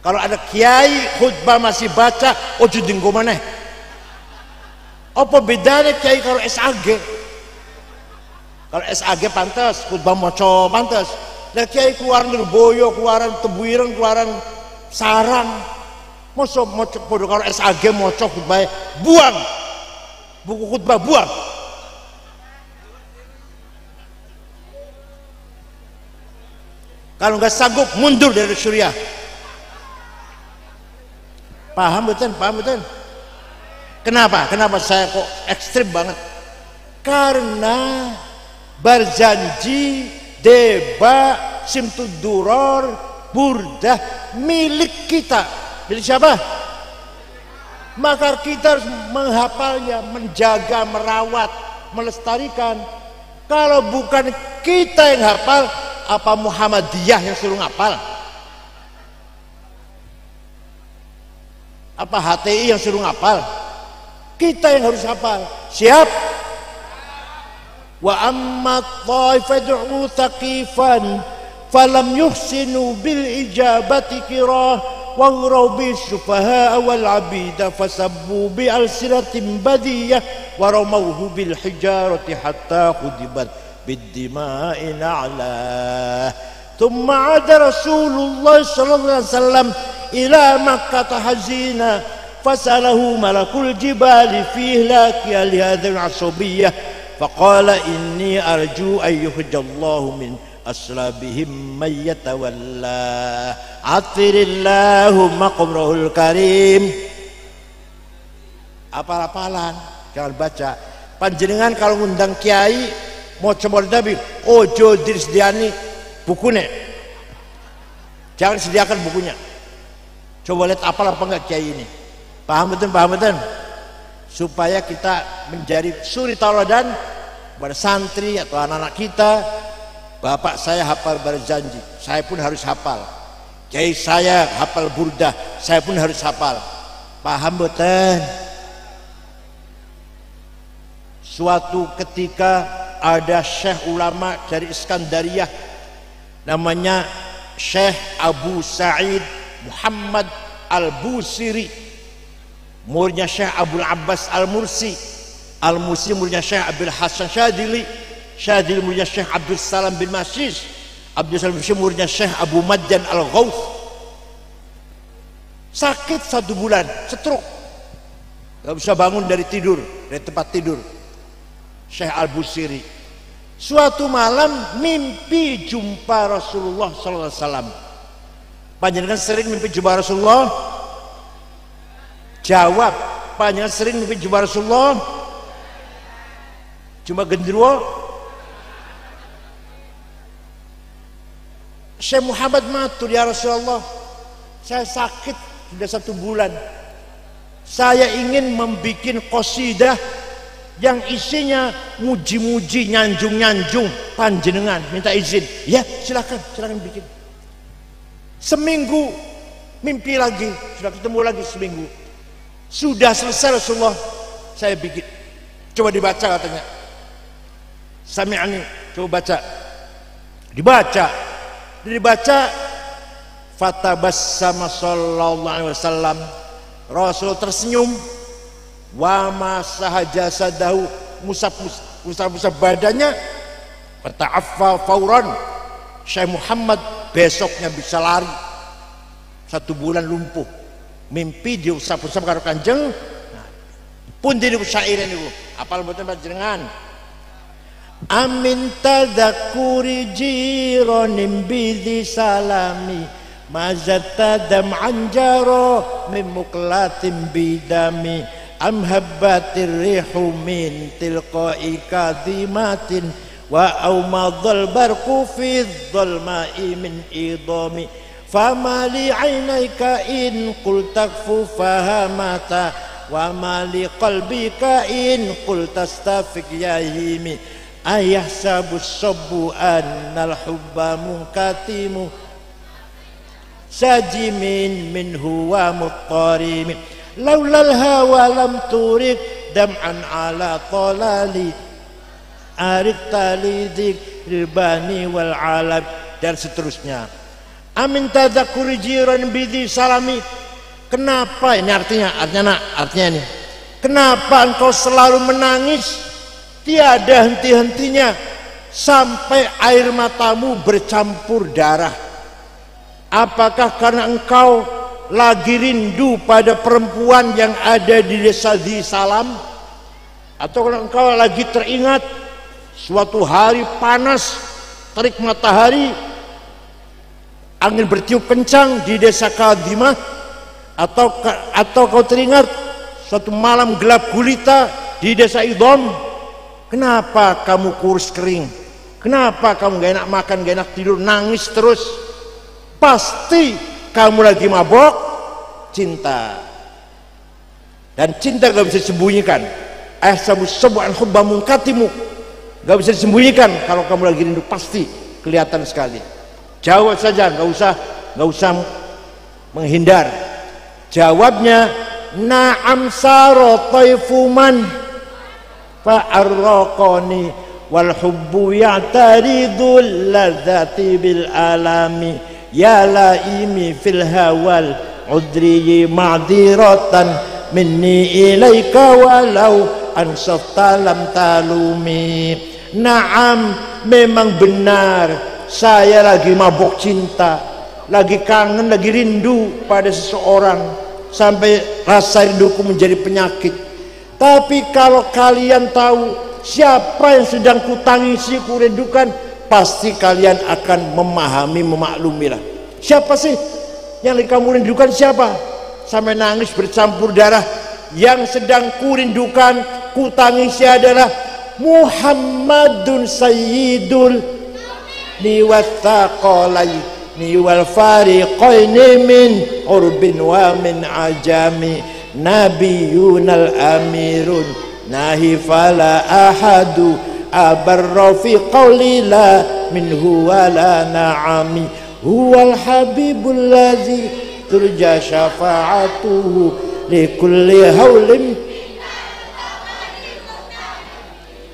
Kalau ada kiai khutbah masih baca ojo dinggo maneh. Apa bedanya kiai kalau SAG kalau SAG pantas khutbah moco pantas nah kiai keluaran boyo keluaran tebuiran keluaran sarang. Moco moco kalau SAG moco khutbah buang. Buku khutbah buang kalau nggak sanggup mundur dari Suriah paham betul? Paham betul? Kenapa? Kenapa saya kok ekstrim banget? Karena berjanji deba simtuduror burdah milik kita. Milik siapa? Maka kita harus menghafalnya menjaga merawat melestarikan. Kalau bukan kita yang hafal apa Muhammadiyah yang suruh ngapal apa HTI yang suruh ngapal kita yang harus hafal siap wa amma taifatu thaqifan falam yuhsinu bil ijabati kirah واغروا بالسفهاء والعبيد فسبوا بألسنة بدية ورموه بالحجارة حتى خدبت بالدماء نعلاه. ثم عاد رسول الله صلى الله عليه وسلم إلى مكة حزينا فسأله ملك الجبال في إهلاكها لهذه العصبية. فقال إني أرجو أن يخرج الله من أصلابهم من يتولى. عطر اللهم قبره الكريم. Apal-apalan jangan baca. Panjenengan kalau ngundang kiai coba tapi ojo disediani bukunya. Jangan sediakan bukunya. Coba lihat apa apa enggak kiai ini. Paham betul paham betul? Supaya kita menjadi suri tauladan pada santri atau anak-anak kita. Bapak saya hafal berjanji saya pun harus hafal. Kiai saya hafal burdah saya pun harus hafal. Paham betul? Suatu ketika ada syekh ulama dari Iskandaria namanya Syekh Abu Sa'id Muhammad Al-Busiri. Muridnya Syekh Abu Abbas Al-Mursi. Al-Mursi muridnya Syekh Abdul Hasan Syadili. Syadili muridnya Syekh Abdul Salam bin Masis. Abdul Salam bin muridnya Syekh Abu Madjan Al-Ghawth. Sakit satu bulan setruk. Gak bisa bangun dari tidur dari tempat tidur Syekh Al-Busiri. Suatu malam mimpi jumpa Rasulullah sallallahu alaihi wasallam. Panjenengan sering mimpi jumpa Rasulullah? Jawab panjenengan sering mimpi jumpa Rasulullah? Cuma genderuwo? Syekh Muhammad matur ya Rasulullah saya sakit sudah satu bulan. Saya ingin membuat qasidah yang isinya muji-muji nyanjung-nyanjung. Panjenengan minta izin. Ya silakan silakan bikin. Seminggu mimpi lagi. Sudah ketemu lagi seminggu. Sudah selesai Rasulullah saya bikin. Coba dibaca katanya. Sami'ani coba baca. Dibaca. Dibaca. Fatabassama sallallahu alaihi wasallam. Rasul tersenyum wa masaha jasadahu. Musab musab musab badannya fata'affa fauran. Syekh Muhammad besoknya bisa lari. Satu bulan lumpuh. Mimpi diusap-usap karo kanjeng pun di syairan itu apal betul panjenengan amin tadakuri jironim bidhi salami. Mazata dam anjaro mimuklatim bidami am habbatir rihu min tilqa'i kadhimatin wa awmadhal barqu fi dhalma'i min idami fama li 'ainayka in qul takfu fahamata wa ma li qalbika in qul tastafik ya himi ayahsabu sabbu annal hubba munkatimu laulal hawa lam turik dam'an ala talali arid talidik ribani wal alab dan seterusnya. amin tadakuri jiran bidi salami kenapa ini artinya? Artinya nak artinya ini. Kenapa engkau selalu menangis? Tiada henti-hentinya. Sampai air matamu bercampur darah. Apakah karena engkau lagi rindu pada perempuan yang ada di desa di salam? Atau kalau engkau lagi teringat suatu hari panas terik matahari angin bertiup kencang di desa Kadimah atau atau kau teringat suatu malam gelap gulita di desa Idom? Kenapa kamu kurus kering? Kenapa kamu gak enak makan gak enak tidur nangis terus? Pasti kamu lagi mabok cinta. Dan cinta gak bisa disembunyikan. Eh sabu sebuah hubba mungkatimu gak bisa disembunyikan. Kalau kamu lagi rindu pasti kelihatan sekali. Jawab saja gak usah gak usah menghindar. Jawabnya na'am saro taifuman fa'arraqani wal hubbu ya'taridul ladzati bil alami ya laimi fil hawal udri ma'diratan minni ilaika walau ansafta lam talumi. Na'am memang benar. Saya lagi mabuk cinta lagi kangen lagi rindu pada seseorang sampai rasa rinduku menjadi penyakit. Tapi kalau kalian tahu siapa yang sedang kutangisi kurindukan pasti kalian akan memahami memaklumi lah. Siapa sih yang kamu rindukan? Siapa? Sampai nangis bercampur darah. Yang sedang kurindukan kutangisi adalah Muhammadun Sayyidul niwattaqalai ni wal fariqaini min urbin wa min ajami amirun. Nahi fala ahadu abarra fi qawli la minhu wa la na'ami. Huwal habibul ladzi turja syafa'atuhu li kulli haulin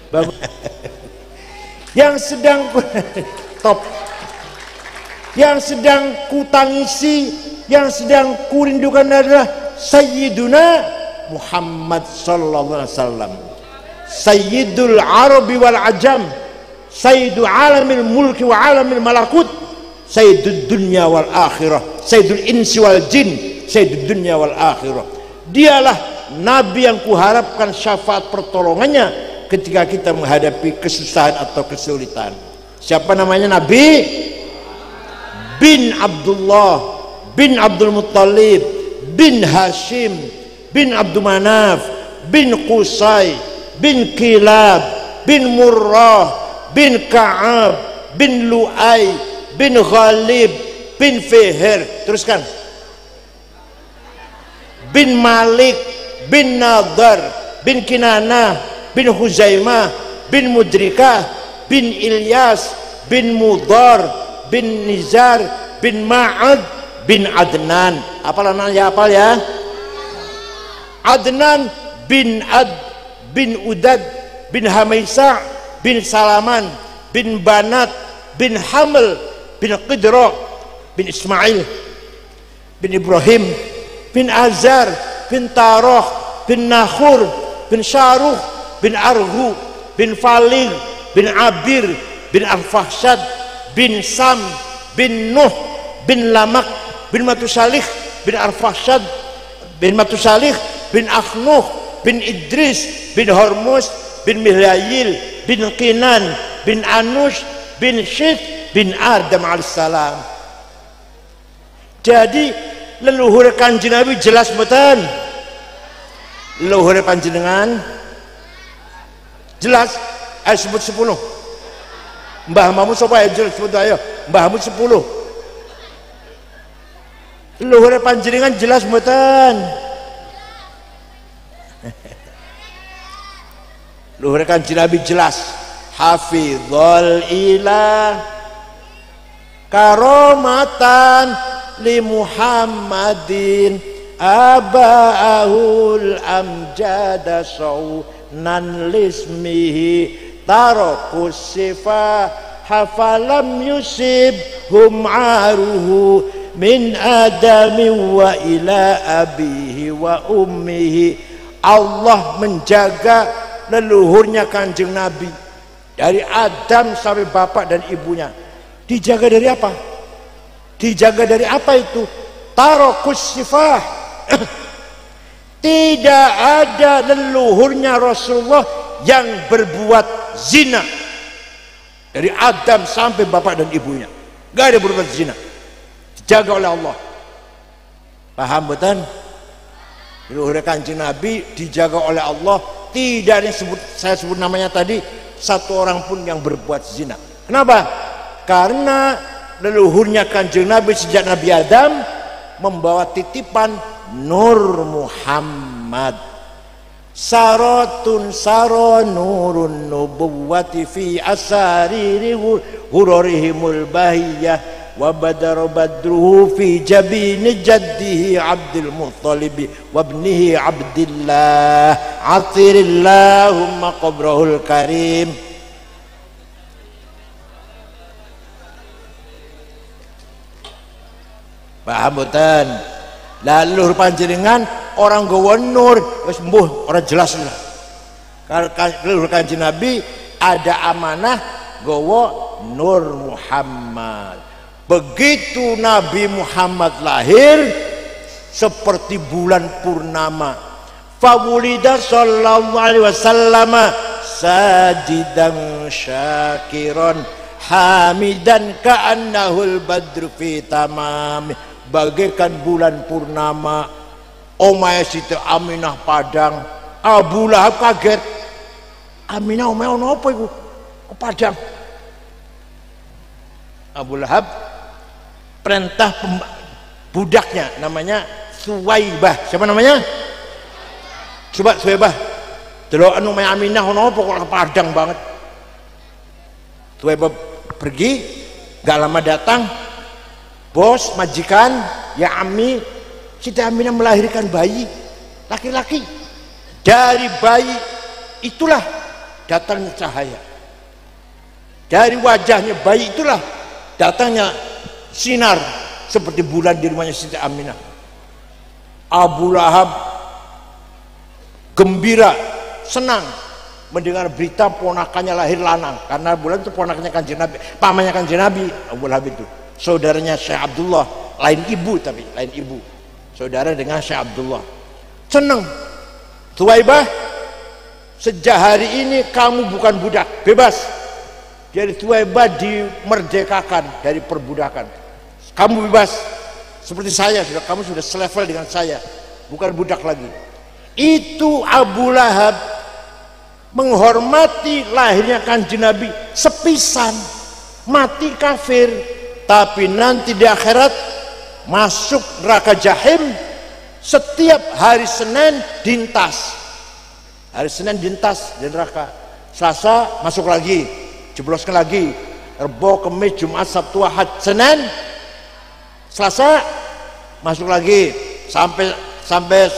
yang sedang top. Yang sedang kutangisi yang sedang kurindukan adalah Sayyiduna Muhammad sallallahu alaihi wasallam Sayyidul Arabi wal Ajam Sayyidu alamil mulki wa alamil malakut Sayyidul dunya wal akhirah Sayyidul insi wal jin Sayyidul dunya wal akhirah. Dialah Nabi yang kuharapkan syafaat pertolongannya ketika kita menghadapi kesusahan atau kesulitan. Siapa namanya Nabi? Bin Abdullah bin Abdul Muttalib bin Hashim bin Abdul Manaf bin Qusay bin Kilab bin Murrah bin Ka'ab bin Lu'ay bin Ghalib bin Fihir teruskan. Bin Malik bin Nadar bin Kinana bin Huzaimah bin Mudrikah bin Ilyas bin Mudar bin Nizar bin Ma'ad bin Adnan. Apalah namanya apal ya? Adnan bin Ad bin Udad bin Hamaisa bin Salaman bin Banat bin Hamil bin Qidra bin Ismail bin Ibrahim bin Azar bin Taroh bin Nahur bin Syaruh bin Arhu bin Falig bin Abir bin Al-Fahsyad bin Sam bin Nuh bin Lamak bin Matusalih bin Al-Fahsyad bin Matusalih bin Akhnuh bin Idris bin Hormuz bin Mihyayil bin Qinan bin Anush bin Syith bin Adam alaihissalam. Jadi leluhur kanjeng Nabi jelas betul leluhur panjenengan? Jelas? Ayo sebut sepuluh. Mbah mamu sapa ayo? Jelas sebut ayo. Mbahmu sepuluh. Leluhur panjenengan jelas betul luhur kanjeng Nabi jelas. Hafizul ilah karomatan li Muhammadin. Aba'ahul amjada saunan lismihi. Tarakus sifah hafalam yusib hum aruhu min adami wa ila abihi wa ummihi. Allah menjaga leluhurnya kanjeng Nabi. Dari Adam sampai bapak dan ibunya. Dijaga dari apa? dijaga dari apa itu? tarokus sifah. Tidak ada leluhurnya Rasulullah yang berbuat zina. Dari Adam sampai bapak dan ibunya. Gak ada berbuat zina. Dijaga oleh Allah. Paham betul? Leluhur kanjeng Nabi dijaga oleh Allah tidak ada yang sebut, saya sebut namanya tadi satu orang pun yang berbuat zina. Kenapa? karena leluhurnya kanjeng Nabi sejak Nabi Adam membawa titipan Nur Muhammad. Saratun saro nurun nubuwati fi asariri hururihimul bahiyah wa badar badruhu fi jabin jaddihi Abdul Muttalib wa ibnihi Abdullah atirillahumma qabrahul karim paham betul lalu panjenengan orang gubernur wis mbuh orang jelas lah. Kalau kanjeng Nabi ada amanah gowo Nur Muhammad begitu Nabi Muhammad lahir seperti bulan purnama. Fawulida sallallahu alaihi wasallam sajidan syakiran hamidan ka'annahul badru fi tamamih bagaikan bulan purnama Omaya Siti Aminah Padang. Abu Lahab kaget. Aminah Omaya ono apa itu ke Padang. Abu Lahab perintah budaknya namanya Suwaibah. Siapa namanya? Coba Suwaibah. Delok anu Aminah ono apa kok ke Padang banget. Suwaibah pergi gak lama datang bos majikan ya ami Siti Aminah melahirkan bayi laki-laki. Dari bayi itulah datangnya cahaya. Dari wajahnya bayi itulah datangnya sinar seperti bulan di rumahnya Siti Aminah. Abu Lahab gembira senang mendengar berita ponakannya lahir lanang. Karena bulan itu ponakannya kanjeng Nabi pamannya kanjeng Nabi Abu Lahab itu. Saudaranya Syekh Abdullah lain ibu tapi lain ibu. Saudara dengan Syekh Abdullah. Senang. Tuwaibah sejak hari ini kamu bukan budak bebas. Jadi Tuwaibah dimerdekakan dari perbudakan kamu bebas. Seperti saya sudah kamu sudah selevel dengan saya. Bukan budak lagi. Itu Abu Lahab menghormati lahirnya kanjeng Nabi sepisan. Mati kafir. Tapi nanti di akhirat masuk neraka jahim. Setiap hari Senin dintas. Hari Senin dintas di neraka. Selasa masuk lagi. Jebloskan lagi. Rebo, Kemis, Jumat, Sabtu, Ahad, Senin Selasa masuk lagi. Sampai sampai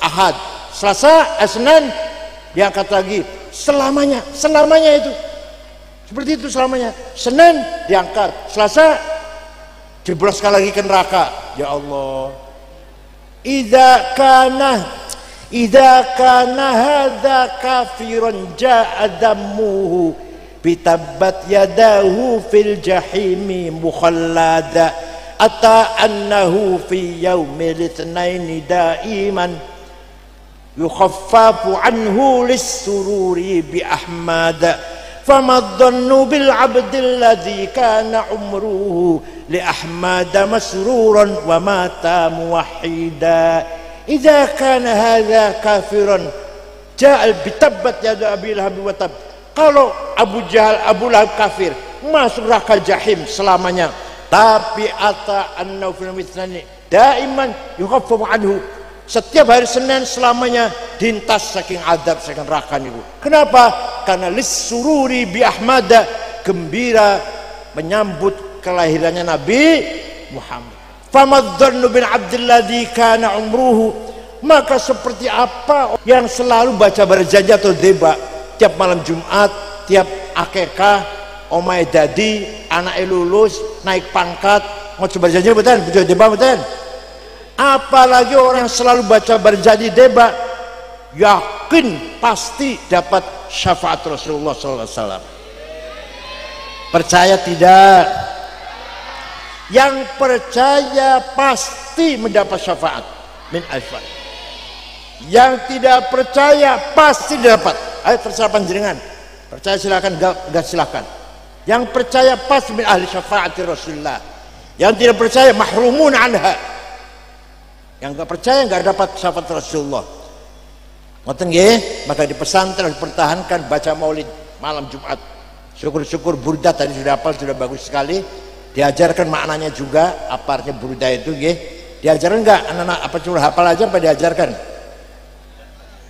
Ahad. Selasa Senin diangkat lagi. Selamanya selamanya itu. Seperti itu selamanya. Senin diangkat. Selasa jebloskan lagi ke neraka. Ya Allah. Idza kana idza kana hadza kafiran jaa dammuhu bitabbat yadahu fil jahimi mukhallada ata annahu fi yaumil itsnain daiman yukhaffafu anhu lis-sururi bi ahmada فما الظن بالعبد الذي كان عمره لأحمد مسرورا ومات موحدا إذا كان هذا كافرا جاء بتبت يد أبي لهب وتب kalau Abu Jahal Abu Lahab kafir masuk neraka jahim selamanya tapi ata annahu fil mithnani daiman yukhaffafu anhu. Setiap hari Senin selamanya dintas saking adab saking neraka itu kenapa? Karena lis sururi bi ahmada gembira menyambut kelahirannya Nabi Muhammad. Famadzannu bin abdilladzi kana umruhu. Maka seperti apa yang selalu baca berjanji atau deba tiap malam Jumat tiap akekah omai dadi anak lulus naik pangkat mau coba berjanji betul betul deba betul apalagi orang selalu baca berjanji deba yakin pasti dapat syafaat Rasulullah SAW percaya tidak? Yang percaya pasti mendapat syafaat. Min alfat yang tidak percaya pasti dapat. Ayo terserah panjenengan. Percaya silakan gak, gak silakan yang percaya pasti min ahli syafaat Rasulullah. Yang tidak percaya mahrumun anha. Yang gak percaya gak dapat syafaat Rasulullah. Ngoten nggih? Maka di pesantren dipertahankan baca maulid malam Jumat. Syukur-syukur burda tadi sudah hafal sudah bagus sekali. Diajarkan maknanya juga apa artinya burda itu nggih. Diajarkan enggak anak-anak apa cuma hafal aja apa diajarkan?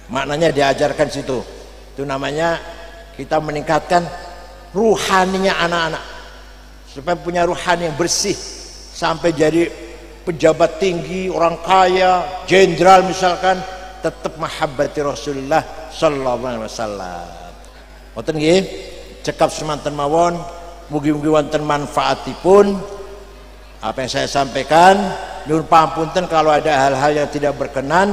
Maknanya diajarkan situ. Itu namanya kita meningkatkan ruhaninya anak-anak. Supaya punya ruhani yang bersih. Sampai jadi pejabat tinggi orang kaya jenderal misalkan tetap mahabbati Rasulullah sallallahu alaihi wasallam. Wonten nggih? Cekap semanten mawon mugi-mugi wonten manfaatipun. Apa yang saya sampaikan nyuwun pangapunten kalau ada hal-hal yang tidak berkenan.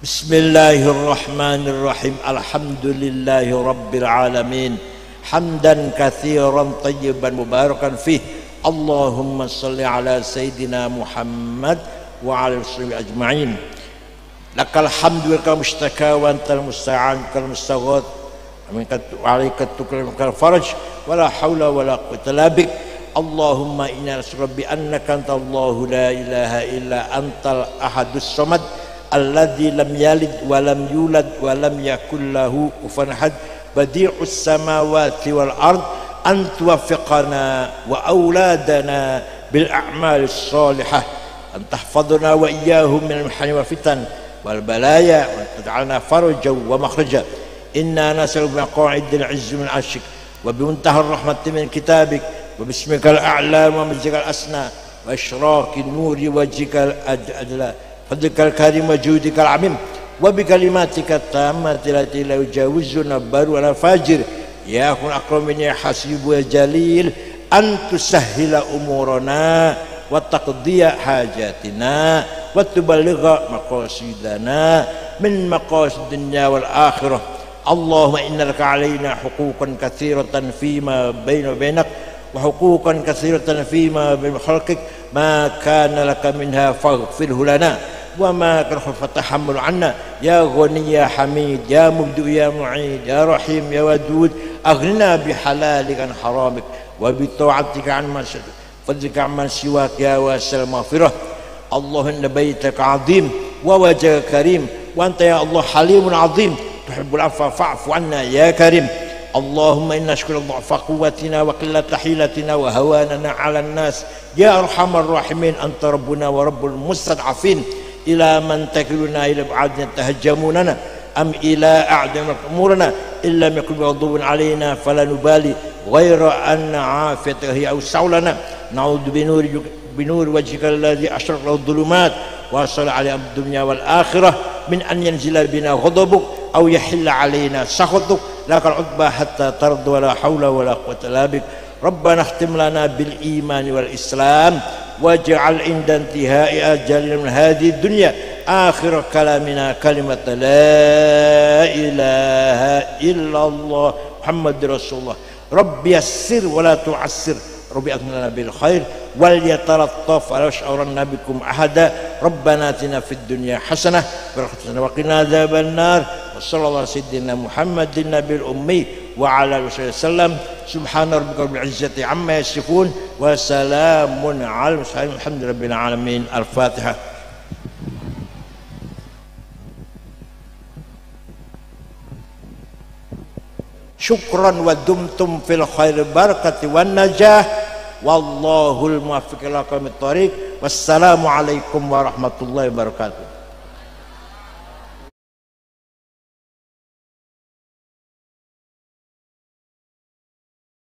Bismillahirrahmanirrahim. Alhamdulillahi Alamin حمدا كثيرا طيبا مباركا فيه. اللهم صل على سيدنا محمد وعلى الصحابة أجمعين. لك الحمد لك المشتكى وأنت المستعان كالمستغاث منك عليك التكرم الفرج. ولا حول ولا قوة إلا بك. اللهم إنا نسألك بأنك أنت الله لا إله إلا أنت الأحد الصمد الذي لم يلد ولم يولد ولم يكن له كفوا أحد. بديع السماوات والأرض أن توفقنا وأولادنا بالأعمال الصالحة أن تحفظنا وإياهم من المحن والفتن والبلايا وأن تجعلنا فرجا ومخرجا. إنا نسأل بمقاعد العز من عرشك وبمنتهى الرحمة من كتابك وباسمك الأعلى ومجدك الأسنى وإشراك نور وجهك الأدلى فضلك الكريم وجودك العميم. وبكلماتك التامة التي لا يجاوزنا بر ولا فاجر. يا أخو أكرم من يا حسيب يا جليل أن تسهل أمورنا وتقضي حاجاتنا وتبلغ مقاصدنا. من مقاصد الدنيا والآخرة اللهم إن لك علينا حقوقا كثيرة فيما بين وبينك وحقوقا كثيرة فيما بين خلقك. ما كان لك منها فاغفره لنا. وما كان فتحمل عنا. يا غني يا حميد يا مبدئ يا معيد يا رحيم يا ودود أغننا بحلالك عن حرامك وبطاعتك عن ما فضلك عن من سواك يا واسع المغفرة. الله إن بيتك عظيم ووجهك كريم. وأنت يا الله حليم عظيم. تحب العفو فاعف عنا يا كريم. اللهم إنا نشكر ضعف قوتنا وقلة حيلتنا وهواننا على الناس. يا أرحم الراحمين أنت ربنا ورب المستضعفين. إلى من تكلنا إلى بعد تهجموننا أم إلى أعدم أمورنا إن لم يكن مغضوب علينا فلا نبالي غير أن عافيته هي أوسع لنا. نعوذ بنور بنور وجهك الذي أشرق له الظلمات وصل على الدنيا والآخرة من أن ينزل بنا غضبك أو يحل علينا سخطك. لك العتبى حتى ترضى ولا حول ولا قوة إلا بك. ربنا اختم لنا بالإيمان والإسلام. واجعل عند انتهاء أجلنا من هذه الدنيا آخر كلامنا كلمة لا إله إلا الله محمد رسول الله. رب يسر ولا تعسر. رب أكملنا بالخير وليتلطف ولا يشعرن بكم أحدا؟ ربنا آتنا في الدنيا حسنة وقنا عذاب النار. وصلى الله على سيدنا محمد النبي الأمي. وعلى وصحبه وسلم سبحان ربك رب العزة عما يصفون وسلام على المرسلين الحمد لله رب العالمين. الفاتحة. شكرا ودمتم في الخير بركة والنجاح والله الموفق إلى الطريق. والسلام عليكم ورحمة الله وبركاته.